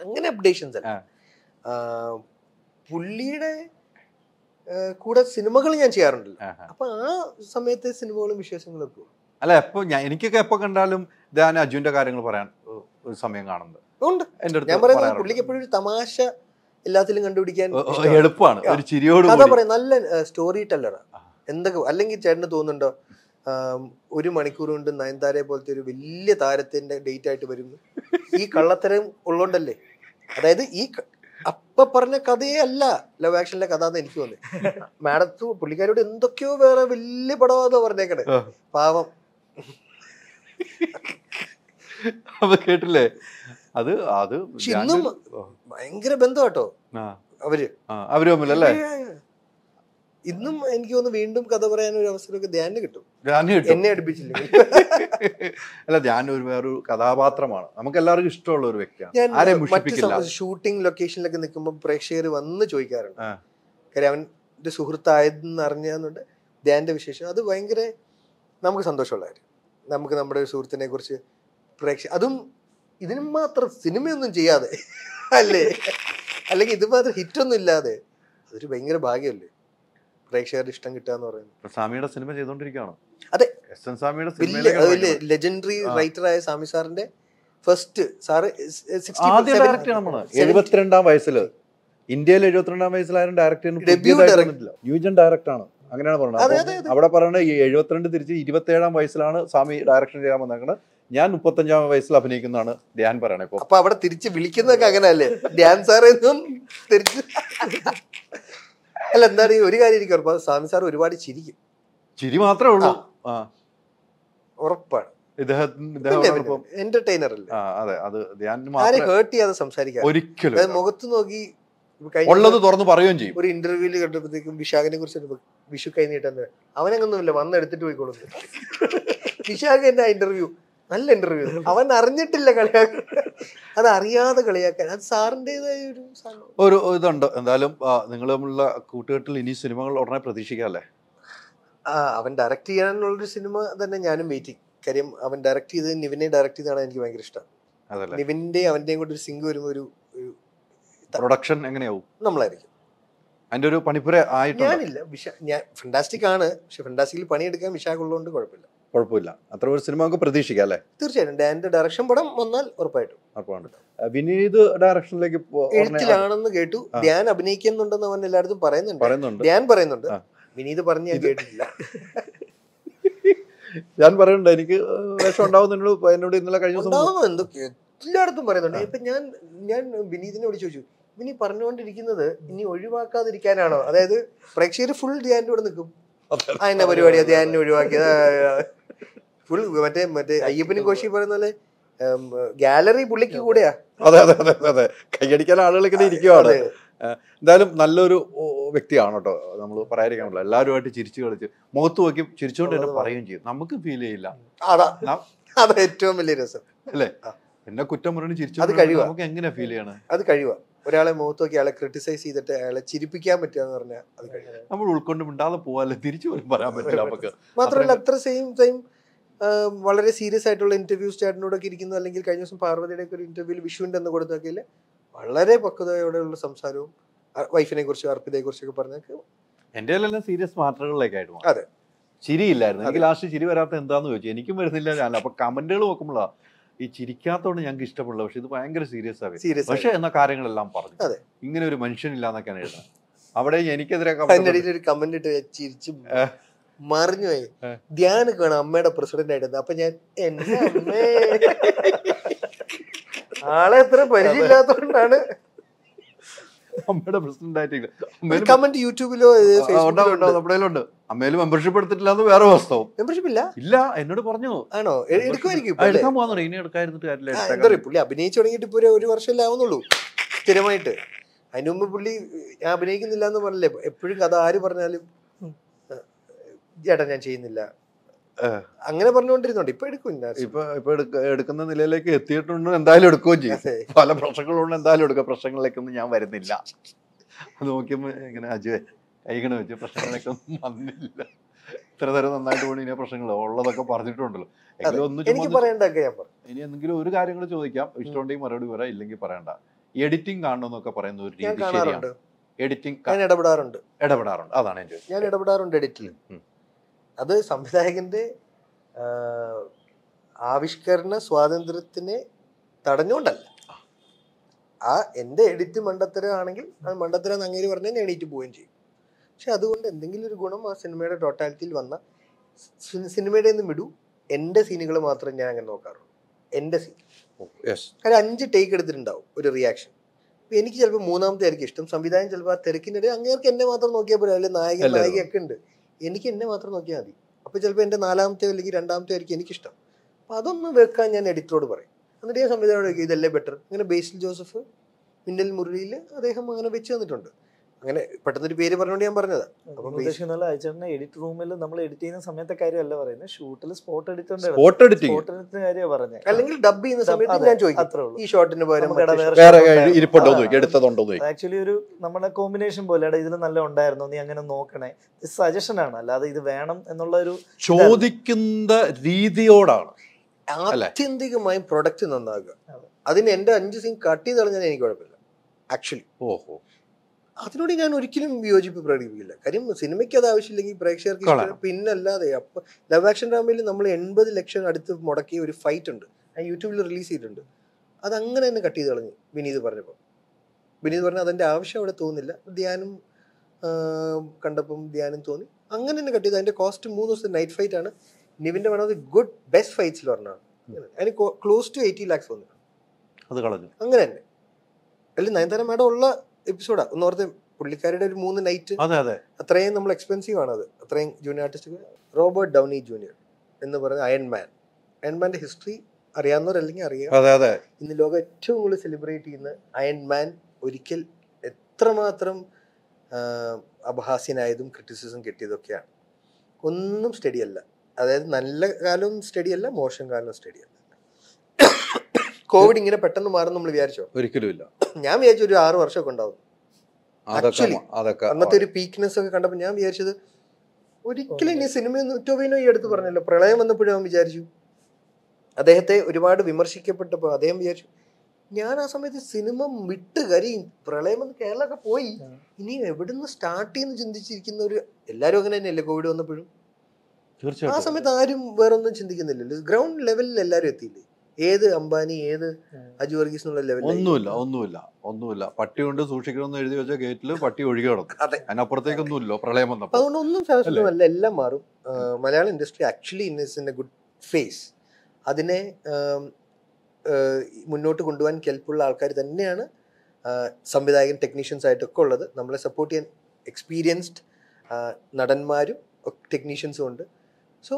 അങ്ങനെ അപ്ഡേഷൻസ് അല്ല. പുള്ളിയുടെ കൂടെ സിനിമകൾ ഞാൻ ചെയ്യാറുണ്ടല്ലോ. അപ്പൊ ആ സമയത്തെ സിനിമകളും വിശേഷങ്ങളും ഒക്കെ അല്ല എപ്പോ ഞാൻ എനിക്കൊക്കെ എപ്പോ കണ്ടാലും ഞാൻ അജുവിന്റെ കാര്യങ്ങൾ പറയാൻ ഒരു സമയം കാണുന്നത്. ഉണ്ട്. എന്റെ അടുത്ത് ഞാൻ പറയുന്നത്. പുള്ളിക്ക് എപ്പോഴും ഒരു തമാശ എല്ലാത്തിലും കണ്ടുപിടിക്കാൻ. എളുപ്പമാണ്. ഒരു ചിരിയോട് കഥ കൂടി പറയാം. നല്ല സ്റ്റോറി ടെല്ലറ. എന്തൊക്കെ അല്ലെങ്കിൽ ചേട്ടന് തോന്നുന്നുണ്ടോ ഒരു മണിക്കൂർ കൊണ്ട് നയൻതാരെ പോലത്തെ ഒരു വലിയ താരത്തിന്റെ ഡേറ്റ് ആയിട്ട് വരുന്നു. ഈ കള്ളത്തരം ഉള്ളോണ്ടല്ലേ? അതായത് ഈ അപ്പൊ പറഞ്ഞ കഥയേ അല്ല ലവ് ആക്ഷനിലെ കഥ എന്ന് എനിക്ക് തോന്നി മാഡത്ത് പുള്ളിക്കാരോട് എന്തൊക്കെയോ വേറെ വലിയ പടമാണെന്ന് പറഞ്ഞേക്കണേ. പാവം. അപ്പൊ കേട്ടില്ലേ? അത് അത് ഇന്നും ഭയങ്കര ബന്ധം കേട്ടോ അവർ. അവർ തമ്മിലല്ലേ? ഇന്നും എനിക്ക് തോന്നുന്നു വീണ്ടും കഥ പറയാൻ ഒരു അവസരമൊക്കെ ധ്യാനം കിട്ടും. എന്നെ അടുപ്പിച്ചില്ല അല്ല ധ്യാൻ ഒരു വേറൊരു കഥാപാത്രമാണ്. നമുക്ക് എല്ലാവർക്കും ഇഷ്ടമുള്ള ഒരു വ്യക്തിയാണ്. ഷൂട്ടിംഗ് ലൊക്കേഷനിലൊക്കെ നിൽക്കുമ്പോൾ പ്രേക്ഷകർ വന്ന് ചോദിക്കാറുണ്ട്. കാര്യം അവന്റെ സുഹൃത്തായതെന്ന് അറിഞ്ഞാന്നുണ്ട് ധ്യാന്റെ വിശേഷം. അത് ഭയങ്കര നമുക്ക് സന്തോഷമുള്ള കാര്യം. നമുക്ക് നമ്മുടെ ഒരു സുഹൃത്തിനെ കുറിച്ച് പ്രേക്ഷ അതും ഇതിന് മാത്രം സിനിമയൊന്നും ചെയ്യാതെ. അല്ലേ? അല്ലെങ്കിൽ ഇത് മാത്രം ഹിറ്റൊന്നും ഇല്ലാതെ. അതൊരു ഭയങ്കര ഭാഗ്യമല്ലേ? പ്രേക്ഷകരുടെ ഇഷ്ടം കിട്ടുക എന്ന് പറയുന്നത്. സ്വാമിയുടെ സിനിമ ചെയ്തോണ്ടിരിക്കുകയാണോ. അതെ. എസ് എൻ സ്വാമിയുടെ ലെജൻഡറി റൈറ്റർ ആയ സാമി സാറിന്റെ ഫസ്റ്റ് സാറ് ഡയറക്ടർ എഴുപത്തിരണ്ടാം വയസ്സിൽ ഇന്ത്യയിൽ എഴുപത്തിരണ്ടാം വയസ്സിലാരും ഡയറക്ടർ യൂജൻ ഡയറക്ടർ ആണ്. അങ്ങനെയാണ് പറയുന്നത്. അവിടെ പറയുന്നത് ഈ എഴുപത്തിരണ്ട് തിരിച്ച് ഇരുപത്തേഴാം വയസ്സിലാണ് സ്വാമി ഡയറക്ഷൻ ചെയ്യാൻ വന്നേക്കുന്നത് ഞാൻ മുപ്പത്തഞ്ചാം വയസ്സിൽ അഭിനയിക്കുന്നതാണ് ധ്യാൻ പറയണേ അപ്പൊ അവിടെ തിരിച്ച് വിളിക്കുന്നതൊക്കെ അങ്ങനെയല്ലേ? ധ്യാൻ സാറേ എന്നും തിരിച്ച്. അല്ല എന്താണ് ഒരു കാര്യം എനിക്ക് ഉറപ്പാണ് സ്വാമി സാർ ഒരുപാട് ചിരിക്കും. ചിരി മാത്രമേ ഉള്ളൂ. ആ. ഉറപ്പാണ്. എന്റർടൈനർ അല്ലേ. ആ അതെ. അത് ധ്യാൻ ആരെ ഹേർട്ട് ചെയ്യാതെ സംസാരിക്കാം ഒരിക്കലും മുഖത്ത് നോക്കി ഉള്ളത് തുറന്നു പറയുകയും ചെയ്യും. ഒരു ഇന്റർവ്യൂൽ കണ്ടപ്പോഴത്തേക്കും വിശാഖിനെ കുറിച്ച് വിഷു കൈ നീട്ടെന്ന് അവനങ്ങൊന്നുമില്ല വന്ന് എടുത്തിട്ട് പോയിക്കോളും. വിശാഖ എന്റെ ഇന്റർവ്യൂ നല്ല ഇന്റർവ്യൂ അവൻ അറിഞ്ഞിട്ടില്ല കളിയാക്കാൻ. അത് അറിയാതെ കളിയാക്കാൻ. അത് സാറിന്റെതായ ഒരു ഒരു ഇതുണ്ട്. എന്തായാലും നിങ്ങൾ തമ്മിലുള്ള കൂട്ടുകെട്ടിൽ ഇനി സിനിമകൾ ഉടനെ പ്രതീക്ഷിക്കാം അവൻ ഡയറക്റ്റ് ചെയ്യാനുള്ളൊരു സിനിമ തന്നെ ഞാനും വെയിറ്റിംഗ് കാര്യം അവൻ ഡയറക്റ്റ് ചെയ്ത് നിവിനെ ഡയറക്റ്റ് ചെയ്താണ് എനിക്ക് ഭയങ്കര ഇഷ്ടം. നിവിന്റെ നിവിന്റെ അവന്റെയും കൂടെ ഒരു സിങ്ക് വരുമ്പോൾ ഒരു പ്രൊഡക്ഷൻ എങ്ങനെയാവും? നമ്മളായിരിക്കും. അതിന്റെ ഒരു പണിപ്പുര ആയിട്ട് ഞാനില്ല. വിശ ഞാൻ ഫണ്ടാസ്റ്റിക് ആണ്. പക്ഷെ ഫണ്ടാസ്റ്റിക്കിൽ പണിയെടുക്കാൻ വിശാഖമുള്ളതുകൊണ്ട് കുഴപ്പമില്ല. കുഴപ്പമില്ല. അത്ര ഒരു സിനിമ നമുക്ക് പ്രതീക്ഷിക്കാം അല്ലേ? തീർച്ചയായിട്ടും. ഡാന്റെ ഡയറക്ഷൻ പടം വന്നാൽ ഉറപ്പായിട്ടും. ഉറപ്പാണ്. വിനീത് ഡയറക്ഷനിലേക്ക് എഴുത്തിലാണെന്ന് കേട്ടു. ഞാൻ ധ്യാൻ അഭിനയിക്കുന്നുണ്ടെന്ന് അവൻ എല്ലായിടത്തും പറയുന്നുണ്ട്. പറയുന്നുണ്ട്. ഞാൻ പറയുന്നുണ്ട്. വിനീത് പറഞ്ഞ് ഞാൻ കേട്ടിട്ടില്ല. ഞാൻ പറയുന്നുണ്ട് എനിക്ക് വേഷം ഉണ്ടാവും എന്നോട് ഇന്നലെ കഴിഞ്ഞ ദിവസം എല്ലായിടത്തും പറയുന്നുണ്ട്. ഇപ്പൊ ഞാൻ ഞാൻ വിനീതിനോട് ചോദിച്ചു. ഇനി പറഞ്ഞുകൊണ്ടിരിക്കുന്നത് ഇനി ഒഴിവാക്കാതിരിക്കാനാണോ? അതായത് പ്രേക്ഷകർ ഫുൾ ധ്യാനിന്റെ കൂടെ നിൽക്കും. ആ എന്നാ പരിപാടിയാ ധ്യാനിനെ ഒഴിവാക്കിയത് ഫുൾ മറ്റേ മറ്റേ അയ്യപ്പനും കോശി പറയുന്ന പോലെ ഗാലറി പുള്ളിക്ക് കൂടെയാ. അതെ അതെ അതെ അതെ, കൈയടിക്കാൻ ആളുകളൊക്കെ ഇരിക്കുവാണ്. എന്തായാലും നല്ലൊരു വ്യക്തിയാണ് കേട്ടോ. നമ്മൾ പറയാതിരിക്കാൻ പറ്റില്ല എല്ലാവരുമായിട്ട് ചിരിച്ചു കളിച്ച് മുഖത്ത് നോക്കി ചിരിച്ചുകൊണ്ട് തന്നെ പറയുകയും ചെയ്യും. നമുക്ക് ഫീൽ ചെയ്യില്ല. അതാ. ഏറ്റവും വലിയ രസം. അല്ലേ. എന്നെ കുറ്റം പറഞ്ഞ് അത് ചിരിച്ചു കഴിവാ. നമുക്ക് എങ്ങനെ ഫീൽ ചെയ്യണം? അത് കഴിവാ. ഒരാളെ മുഖത്ത് നോക്കി അയാളെ ക്രിട്ടിസൈസ് ചെയ്തിട്ട് അയാളെ ചിരിപ്പിക്കാൻ പറ്റുക എന്ന് പറഞ്ഞാൽ അത് കഴിവാ. നമ്മൾ ഉൾക്കൊണ്ട് മിണ്ടാതെ പോവാല്ലേ? തിരിച്ചു പോലും പറയാൻ പറ്റില്ല നമുക്ക്. മാത്രമല്ല അത്ര സെയിം ടൈം വളരെ സീരിയസ് ആയിട്ടുള്ള ഇന്റർവ്യൂസ് ചേട്ടനോടൊക്കെ ഇരിക്കുന്നു. അല്ലെങ്കിൽ കഴിഞ്ഞ ദിവസം പാർവതിയുടെ ഒക്കെ ഒരു ഇന്റർവ്യൂവിൽ വിഷുവിന്റെ എന്ന് കൊടുത്താക്കിയില്ല വളരെ പക്വതയോടെയുള്ള സംസാരവും വൈഫിനെ കുറിച്ചും അർപ്പിതയെ കുറിച്ചൊക്കെ പറഞ്ഞൊക്കെ എന്റെ എല്ലാം സീരിയസ് മാറ്ററുകളിലേക്കായിട്ട് അതെ. ചിരിയില്ലായിരുന്നു. എനിക്ക് ലാസ്റ്റ് ചിരി വരാത്ത എന്താന്ന് ചോദിച്ചു. എനിക്കും വരുന്നില്ല. ഞാൻ അപ്പൊ കമന്റുകൾ നോക്കുമ്പോഴാ ഈ ചിരിക്കാത്തോണ്ട് ഞങ്ങൾക്ക് ഇഷ്ടപ്പെടില്ല. പക്ഷെ ഇത് ഭയങ്കര സീരിയസ് ആയി സീരിയസ് പക്ഷെ എന്ന കാര്യങ്ങളെല്ലാം പറഞ്ഞു. അതെ. ഇങ്ങനെ ഒരു മനുഷ്യനില്ല എന്നൊക്കെയാണ് എഴുതുന്നത്. അവിടെ എനിക്കെതിരെ ഒരു കമന്റ് ഇട്ട് ചിരിച്ചു മറിഞ്ഞു പോയി. അമ്മയുടെ പ്രസിഡന്റ് ആയിട്ട് അപ്പൊ ഞാൻ എന്നെ ആളെ എത്ര പരിചയമില്ലാത്തതുകൊണ്ടാണ് അമ്മയുടെ പ്രസിഡന്റ് ആയിട്ടില്ല കമന്റ് യൂട്യൂബിലോ ഉണ്ടാവും, നമ്മുടെ അമ്മയിൽ മെമ്പർഷിപ്പ് എടുത്തിട്ടില്ല എന്ന് വേറെ വാസ്തവം. മെമ്പർഷിപ്പ് ഇല്ല? ഇല്ല എന്നോട് പറഞ്ഞു. ആണോ? എടുക്കുമായിരിക്കും എടുക്കാൻ പോകാൻ ഇനി എടുക്കാതിരുന്നിട്ട് കാര്യമില്ല പുള്ളി അഭിനയിച്ചു തുടങ്ങിയിട്ട് ഇപ്പൊ ഒരു- വർഷമല്ലേ ആവുന്നുള്ളൂ. സ്ഥിരമായിട്ട്. അതിനു മുമ്പ് പുള്ളി ഞാൻ അഭിനയിക്കുന്നില്ല എന്ന് പറഞ്ഞില്ലേ? എപ്പോഴും കഥ ആര് പറഞ്ഞാലും ചേട്ടാ ഞാൻ ചെയ്യുന്നില്ല. അങ്ങനെ പറഞ്ഞുകൊണ്ടിരുന്നുണ്ട് ഇപ്പൊ എടുക്കും. ഇപ്പൊ ഇപ്പൊ എടുക്കുന്ന നിലയിലേക്ക് എത്തിയിട്ടുണ്ട് എന്തായാലും എടുക്കുകയും ചെയ്യും. പല പ്രശ്നങ്ങളുണ്ട് എന്തായാലും എടുക്കുക. പ്രശ്നങ്ങളിലേക്കൊന്നും ഞാൻ വരുന്നില്ല. അത് നോക്കിയപ്പോ ഇങ്ങനെ അജയ് കൈകണ വെച്ച് പ്രശ്നങ്ങളിലേക്കൊന്നും വന്നില്ല. ഇത്ര തരം നന്നായിട്ട് പോണി ഇനി പ്രശ്നങ്ങൾ ഉള്ളതൊക്കെ പറഞ്ഞിട്ടുണ്ടല്ലോ. എനിക്ക് പറയണ്ടൊക്കെ ഞാൻ ഇനി എന്തെങ്കിലും ഒരു കാര്യങ്ങൾ ചോദിക്കാം. ഇഷ്ടമുണ്ടെങ്കിൽ മറുപടി പറയാം ഇല്ലെങ്കിൽ പറയണ്ട. എഡിറ്റിംഗ് കാണണമെന്നൊക്കെ പറയുന്ന ഒരു രീതി ശരിയാണ്. എഡിറ്റിംഗ് ഇടപെടാറുണ്ട്. ഇടപെടാറുണ്ട്. അതാണ് ഞാൻ ചോദിച്ചത്. ഞാൻ ഇടപെടാറുണ്ട് എഡിറ്റിൽ ഉം. അത് സംവിധായകന്റെ ആവിഷ്കരണ സ്വാതന്ത്ര്യത്തിനെ തടഞ്ഞുകൊണ്ടല്ല. ആ എന്റെ എഡിറ്റ് മണ്ടത്തരമാണെങ്കിൽ അത് മണ്ടത്തരം അങ്ങേര് പറഞ്ഞാൽ ഞാൻ എണീറ്റ് പോവുകയും ചെയ്യും. പക്ഷെ അതുകൊണ്ട് എന്തെങ്കിലും ഒരു ഗുണം ആ സിനിമയുടെ ടോട്ടാലിറ്റിയിൽ വന്ന സിനിമയുടെ നിന്ന് വിടൂ. എന്റെ സീനുകൾ മാത്രം ഞാൻ അങ്ങനെ നോക്കാറുള്ളൂ. എന്റെ സീൻ. കാര്യം അഞ്ച് ടേക്ക് എടുത്തിട്ടുണ്ടാവും ഒരു റിയാക്ഷൻ എനിക്ക് ചിലപ്പോൾ മൂന്നാമത്തെ ആയിരിക്കും ഇഷ്ടം. സംവിധാനം ചിലപ്പോൾ ആ തിരക്കിനിടെ അങ്ങേർക്ക് എന്നെ മാത്രം നോക്കിയാൽ പോലെ അല്ലെങ്കിൽ നായകൻ. നായികയൊക്കെ ഉണ്ട്. എനിക്ക് എന്നെ മാത്രം നോക്കിയാൽ മതി. അപ്പൊ ചിലപ്പോൾ എന്റെ നാലാമത്തെ അല്ലെങ്കിൽ രണ്ടാമത്തെ ആയിരിക്കും എനിക്കിഷ്ടം. അപ്പൊ അതൊന്ന് വെക്കാൻ ഞാൻ എഡിറ്ററോട് പറയും. എന്നിട്ട് ഞാൻ ചോദിക്കും ഇതല്ലേ ബെറ്റർ അങ്ങനെ ബേസിൽ ജോസഫ് മിന്നൽ മുരളിയിൽ അദ്ദേഹം അങ്ങനെ വെച്ച് തന്നിട്ടുണ്ട്. അങ്ങനെ പെട്ടെന്നൊരു പേര് പറഞ്ഞുകൊണ്ട് ഞാൻ പറഞ്ഞത്. ഉദ്ദേശിക്കുന്ന അയച്ചേട്ടനെ എഡിറ്റ് റൂമിൽ നമ്മൾ എഡിറ്റ് ചെയ്യുന്ന സമയത്തെ കാര്യമല്ല പറയുന്നത്. ഷൂട്ടിൽ സ്പോട്ട് എഡിറ്റ് സ്പോട്ട് എഡിറ്റിംഗ് കാര്യമാണ് പറഞ്ഞത് അല്ലെങ്കിൽ ഡബ് ചെയ്യുന്ന സമയത്ത് ഞാൻ ചോദിക്കും. ഈ ഷോട്ടിന് പകരം ഇരിപ്പുണ്ടോ എടുത്തതുണ്ടോ ആക്ച്വലി ഒരു നമ്മുടെ കോമ്പിനേഷൻ പോലെ ഇതിൽ നല്ല ഉണ്ടായിരുന്നു? നീ അങ്ങനെ നോക്കണേ. സജഷൻ ആണ്. അല്ലാതെ ഇത് വേണം എന്നുള്ള ഒരു ചോദിക്കുന്ന രീതിയോടാണ്? ആത്യന്തികമായും പ്രൊഡക്റ്റ് നന്നാകുക. അതിന് എന്റെ അഞ്ച് സീൻ കട്ട് ചെയ്ത് കളഞ്ഞാൽ എനിക്ക് കുഴപ്പമില്ല. ആക്ച്വലി ഓഹോ. അതിനോട് ഞാൻ ഒരിക്കലും വിയോജിപ്പ് പ്രകടിപ്പിക്കില്ല. കാര്യം സിനിമയ്ക്ക് അത് ആവശ്യമില്ലെങ്കിൽ പ്രേക്ഷകർക്ക്. പിന്നല്ലാതെ അപ്പൊ ലവ് ആക്ഷൻ ഡ്രാമയിൽ നമ്മൾ എൺപത് ലക്ഷം അടുത്ത് മുടക്കിയ ഒരു ഫൈറ്റ് ഉണ്ട്. ഞാൻ യൂട്യൂബിൽ റിലീസ് ചെയ്തിട്ടുണ്ട്. അത് അങ്ങനെ തന്നെ കട്ട് ചെയ്ത് കളഞ്ഞു വിനീത് പറഞ്ഞപ്പോൾ വിനീത് പറഞ്ഞ അതിന്റെ ആവശ്യം അവിടെ തോന്നില്ല ധ്യാനം കണ്ടപ്പം ധ്യാനം തോന്നി. അങ്ങനെ തന്നെ കട്ട് ചെയ്ത്. അതിന്റെ കോസ്റ്റ് മൂന്ന് ദിവസത്തെ നൈറ്റ് ഫൈറ്റ് ആണ്. നിവിന്റെ one of the good best ഫൈറ്റ്സിൽ പറഞ്ഞാണ് അതിന് ക്ലോസ് ടു എയ്റ്റി ലാക്സ് വന്നു അത് കളഞ്ഞു. അങ്ങനെ തന്നെ. അല്ലെങ്കിൽ നയൻതാര മാഡം ഉള്ള എപ്പിസോഡാ ഒന്ന് ഓർത്ത് പുള്ളിക്കാരുടെ ഒരു മൂന്ന് നൈറ്റ് അതെ അതെ. അത്രയും നമ്മൾ എക്സ്പെൻസീവ് ആണ് അത്. അത്രയും junior artist Robert Downey junior എന്ന് പറയുന്ന അയൺമാൻ അയൺമാന്റെ ഹിസ്റ്ററി അറിയാവുന്നവരല്ലെങ്കിൽ അറിയാം. അതെ അതെ. ഇന്ന് ലോകം ഏറ്റവും കൂടുതൽ സെലിബ്രേറ്റ് ചെയ്യുന്ന അയൺമാൻ ഒരിക്കൽ എത്രമാത്രം അപഹാസ്യനായതും ക്രിറ്റിസിസം കിട്ടിയതൊക്കെയാണ്. ഒന്നും സ്റ്റഡിയല്ല അതായത് നല്ല കാലവും സ്റ്റഡിയല്ല മോശം കാലവും സ്റ്റഡി അല്ല. കോവിഡ് ഇങ്ങനെ പെട്ടെന്ന് മാറും നമ്മൾ വിചാരിച്ചോ? ഒരിക്കലും ഇല്ല. ഞാൻ വിചാരിച്ചു ഒരു ആറ് വർഷമൊക്കെ ഉണ്ടാവും. അതൊക്കെ Actually, അന്നത്തെ ഒരു പീക്ക്നെസ് ഒക്കെ കണ്ടപ്പോൾ ഞാൻ വിചാരിച്ചത് ഒരിക്കലും ഇനി സിനിമയൊന്നും ടൊവിനോ ഈ അടുത്ത് പറഞ്ഞല്ലോ പ്രളയം വന്നപ്പോഴും അവൻ വിചാരിച്ചു. അദ്ദേഹത്തെ ഒരുപാട് വിമർശിക്കപ്പെട്ടപ്പോൾ അദ്ദേഹം വിചാരിച്ചു ഞാൻ ആ സമയത്ത് സിനിമ വിട്ട് കരയും പ്രളയം വന്ന് കേരളമൊക്കെ പോയി ഇനി എവിടുന്ന് സ്റ്റാർട്ട് ചെയ്യുന്ന ചിന്തിച്ചിരിക്കുന്ന ഒരു എല്ലാവരും അങ്ങനെ തന്നെയല്ലേ കോവിഡ് വന്നപ്പോഴും? ആ സമയത്ത് ആരും വേറൊന്നും ചിന്തിക്കുന്നില്ലല്ലോ. ഗ്രൗണ്ട് ലെവലിൽ എല്ലാവരും എത്തിയില്ലേ? ഏത് അംബാനി ഏത്. അജു വർഗീസ് എന്നുള്ള ലെവലിൽ ഒന്നുമില്ല ഒന്നുമില്ല ഒന്നുമില്ല. പട്ടി കൊണ്ട് സൂക്ഷിക്കണമെന്ന് എഴുതി വെച്ച ഗേറ്റിൽ പട്ടി ഒഴുകി കിടക്കും അതെ. അതിനപ്പുറത്തേക്കൊന്നുമില്ലോ പ്രളയം വന്നപ്പോൾ അതുകൊണ്ട് ഒന്നും ശാശ്വതമല്ല എല്ലാം മാറും. Malayalam industry actually in is in a good phase അതിനെ മുന്നോട്ട് കൊണ്ടുപോകാൻ കെൽപ്പുള്ള ആൾക്കാർ തന്നെയാണ് സംവിധായകൻ ടെക്നീഷ്യൻസ് ആയിട്ടൊക്കെ ഉള്ളത്. നമ്മളെ സപ്പോർട്ട് ചെയ്യാൻ എക്സ്പീരിയൻസ്ഡ് നടന്മാരും ടെക്നീഷ്യൻസും ഉണ്ട്. സോ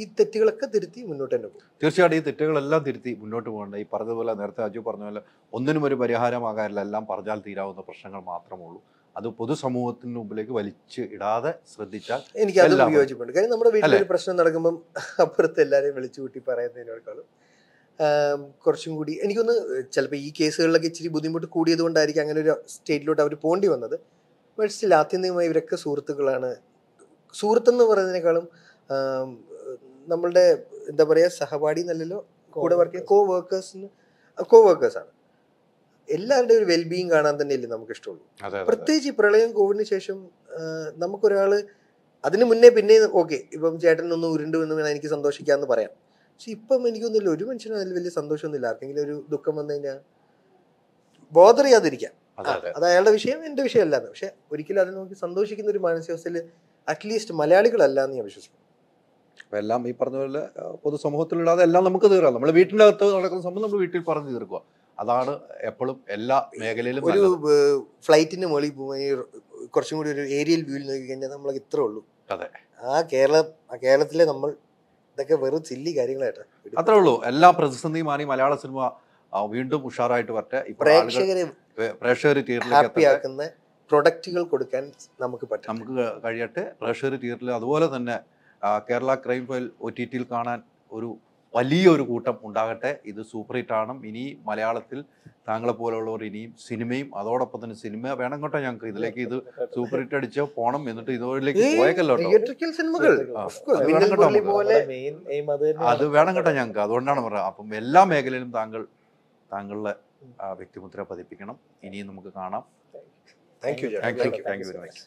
ഈ തെറ്റുകളൊക്കെ തിരുത്തി മുന്നോട്ട് തന്നെ പോകും. തീർച്ചയായിട്ടും ഈ തെറ്റുകളെല്ലാം തിരുത്തി മുന്നോട്ട് പോകേണ്ട. ഈ പറഞ്ഞതുപോലെ നേരത്തെ അജു പറഞ്ഞ പോലെ ഒന്നിനും ഒരു പരിഹാരമാകാറില്ല. എല്ലാം പറഞ്ഞാൽ തീരാവുന്ന പ്രശ്നങ്ങൾ മാത്രമേ ഉള്ളൂ. അത് പൊതുസമൂഹത്തിന് മുമ്പിലേക്ക് വലിച്ച് ഇടാതെ ശ്രദ്ധിച്ചാൽ എനിക്ക് അത് വിയോജിപ്പുണ്ട്. കാര്യം നമ്മുടെ വീട്ടിലൊരു പ്രശ്നം നടക്കുമ്പം അപ്പുറത്ത് എല്ലാവരെയും വിളിച്ചു കൂട്ടി പറയുന്നതിനേക്കാളും കുറച്ചും കൂടി എനിക്കൊന്ന് ചിലപ്പോൾ ഈ കേസുകളിലൊക്കെ ഇച്ചിരി ബുദ്ധിമുട്ട് കൂടിയത് കൊണ്ടായിരിക്കും അങ്ങനെ ഒരു സ്റ്റേറ്റിലോട്ട് അവർ പോണ്ടി വന്നത്. പക്ഷേ സ്റ്റിൽ ആത്യന്തികമായി ഇവരൊക്കെ സുഹൃത്തുക്കളാണ്. സുഹൃത്തെന്ന് പറയുന്നതിനേക്കാളും നമ്മളുടെ എന്താ പറയുക സഹപാഠി എന്നല്ലല്ലോ കൂടെ വർക്ക് ചെയ്യുന്ന കോ വർക്കേഴ്സിന് കോ വർക്കേഴ്സാണ് എല്ലാവരുടെയും ഒരു വെൽബീയിങ് കാണാൻ തന്നെയല്ലേ നമുക്ക് ഇഷ്ടമുള്ളൂ പ്രത്യേകിച്ച് ഈ പ്രളയം കോവിഡിന് ശേഷം നമുക്കൊരാൾ അതിന് മുന്നേ പിന്നെ ഓക്കെ ഇപ്പം ചേട്ടൻ ഒന്ന് എന്ന് എനിക്ക് സന്തോഷിക്കാന്ന് പറയാം. പക്ഷെ ഇപ്പം എനിക്കൊന്നുമില്ല. ഒരു മനുഷ്യനും അതിൽ വലിയ സന്തോഷമൊന്നുമില്ല. ആർക്കെങ്കിലും ഒരു ദുഃഖം വന്നു കഴിഞ്ഞാൽ ബോധർ ചെയ്യാതിരിക്കാം. അതെ അയാളുടെ വിഷയം എന്റെ വിഷയമല്ലാന്ന്. പക്ഷെ ഒരിക്കലും അതിനെ നോക്കി സന്തോഷിക്കുന്ന ഒരു മാനസികാവസ്ഥയിൽ അറ്റ്ലീസ്റ്റ് മലയാളികളല്ല എന്ന് ഞാൻ വിശ്വസിക്കുന്നു. അപ്പൊ എല്ലാം ഈ പറഞ്ഞ പോലെ പൊതുസമൂഹത്തിലുള്ള അതെല്ലാം നമുക്ക് തീർക്കാം. നമ്മൾ വീട്ടിന്റെ അകത്ത് നടക്കുന്ന സംഭവം നമ്മൾ വീട്ടിൽ പറഞ്ഞു തീർക്കുക. അതാണ് എപ്പോഴും എല്ലാ മേഖലയിലും ഒരു ഫ്ലൈറ്റിന് മുകളിൽ പോകുമ്പോൾ കുറച്ചും കൂടി ഒരു ഏരിയൽ വ്യൂവിൽ നോക്കി കഴിഞ്ഞാൽ നമ്മൾ ഇത്രേ ഉള്ളൂ. അതെ. ആ കേരള കേരളത്തിലെ നമ്മൾ ഇതൊക്കെ വെറും ചില്ലി കാര്യങ്ങളായിട്ട് അത്രേ ഉള്ളൂ. എല്ലാ പ്രതിസന്ധിയും മാറി മലയാള സിനിമ വീണ്ടും ഉഷാറായിട്ട് വരട്ടെ. പ്രേക്ഷകരെ പ്രേക്ഷകർ തിയേറ്ററിലേക്ക് ഹാപ്പി ആക്കുന്ന പ്രൊഡക്റ്റുകൾ കൊടുക്കാൻ നമുക്ക് പറ്റും നമുക്ക് കഴിയട്ടെ. പ്രേക്ഷകർ തിയേറ്ററിൽ അതുപോലെ തന്നെ Kerala crime file O T ടിയിൽ കാണാൻ ഒരു വലിയൊരു കൂട്ടം ഉണ്ടാകട്ടെ. ഇത് സൂപ്പർ ഹിറ്റ് ആണ്. ഇനി മലയാളത്തിൽ താങ്കളെ പോലെയുള്ളവർ ഇനിയും സിനിമയും അതോടൊപ്പം തന്നെ സിനിമ വേണം കേട്ടോ ഞങ്ങൾക്ക്. ഇതിലേക്ക് ഇത് സൂപ്പർ ഹിറ്റ് അടിച്ച് പോണം എന്നിട്ട് ഇതുവഴിലേക്ക് ഏയ്, പോയേക്കല്ലോ. അത് വേണം കേട്ടോ ഞങ്ങൾക്ക്. അതുകൊണ്ടാണ് പറയുന്നത് അപ്പം എല്ലാ മേഖലയിലും താങ്കൾ താങ്കളുടെ വ്യക്തിമുദ്ര പതിപ്പിക്കണം. ഇനിയും നമുക്ക് കാണാം. Thank you thank you thank you very much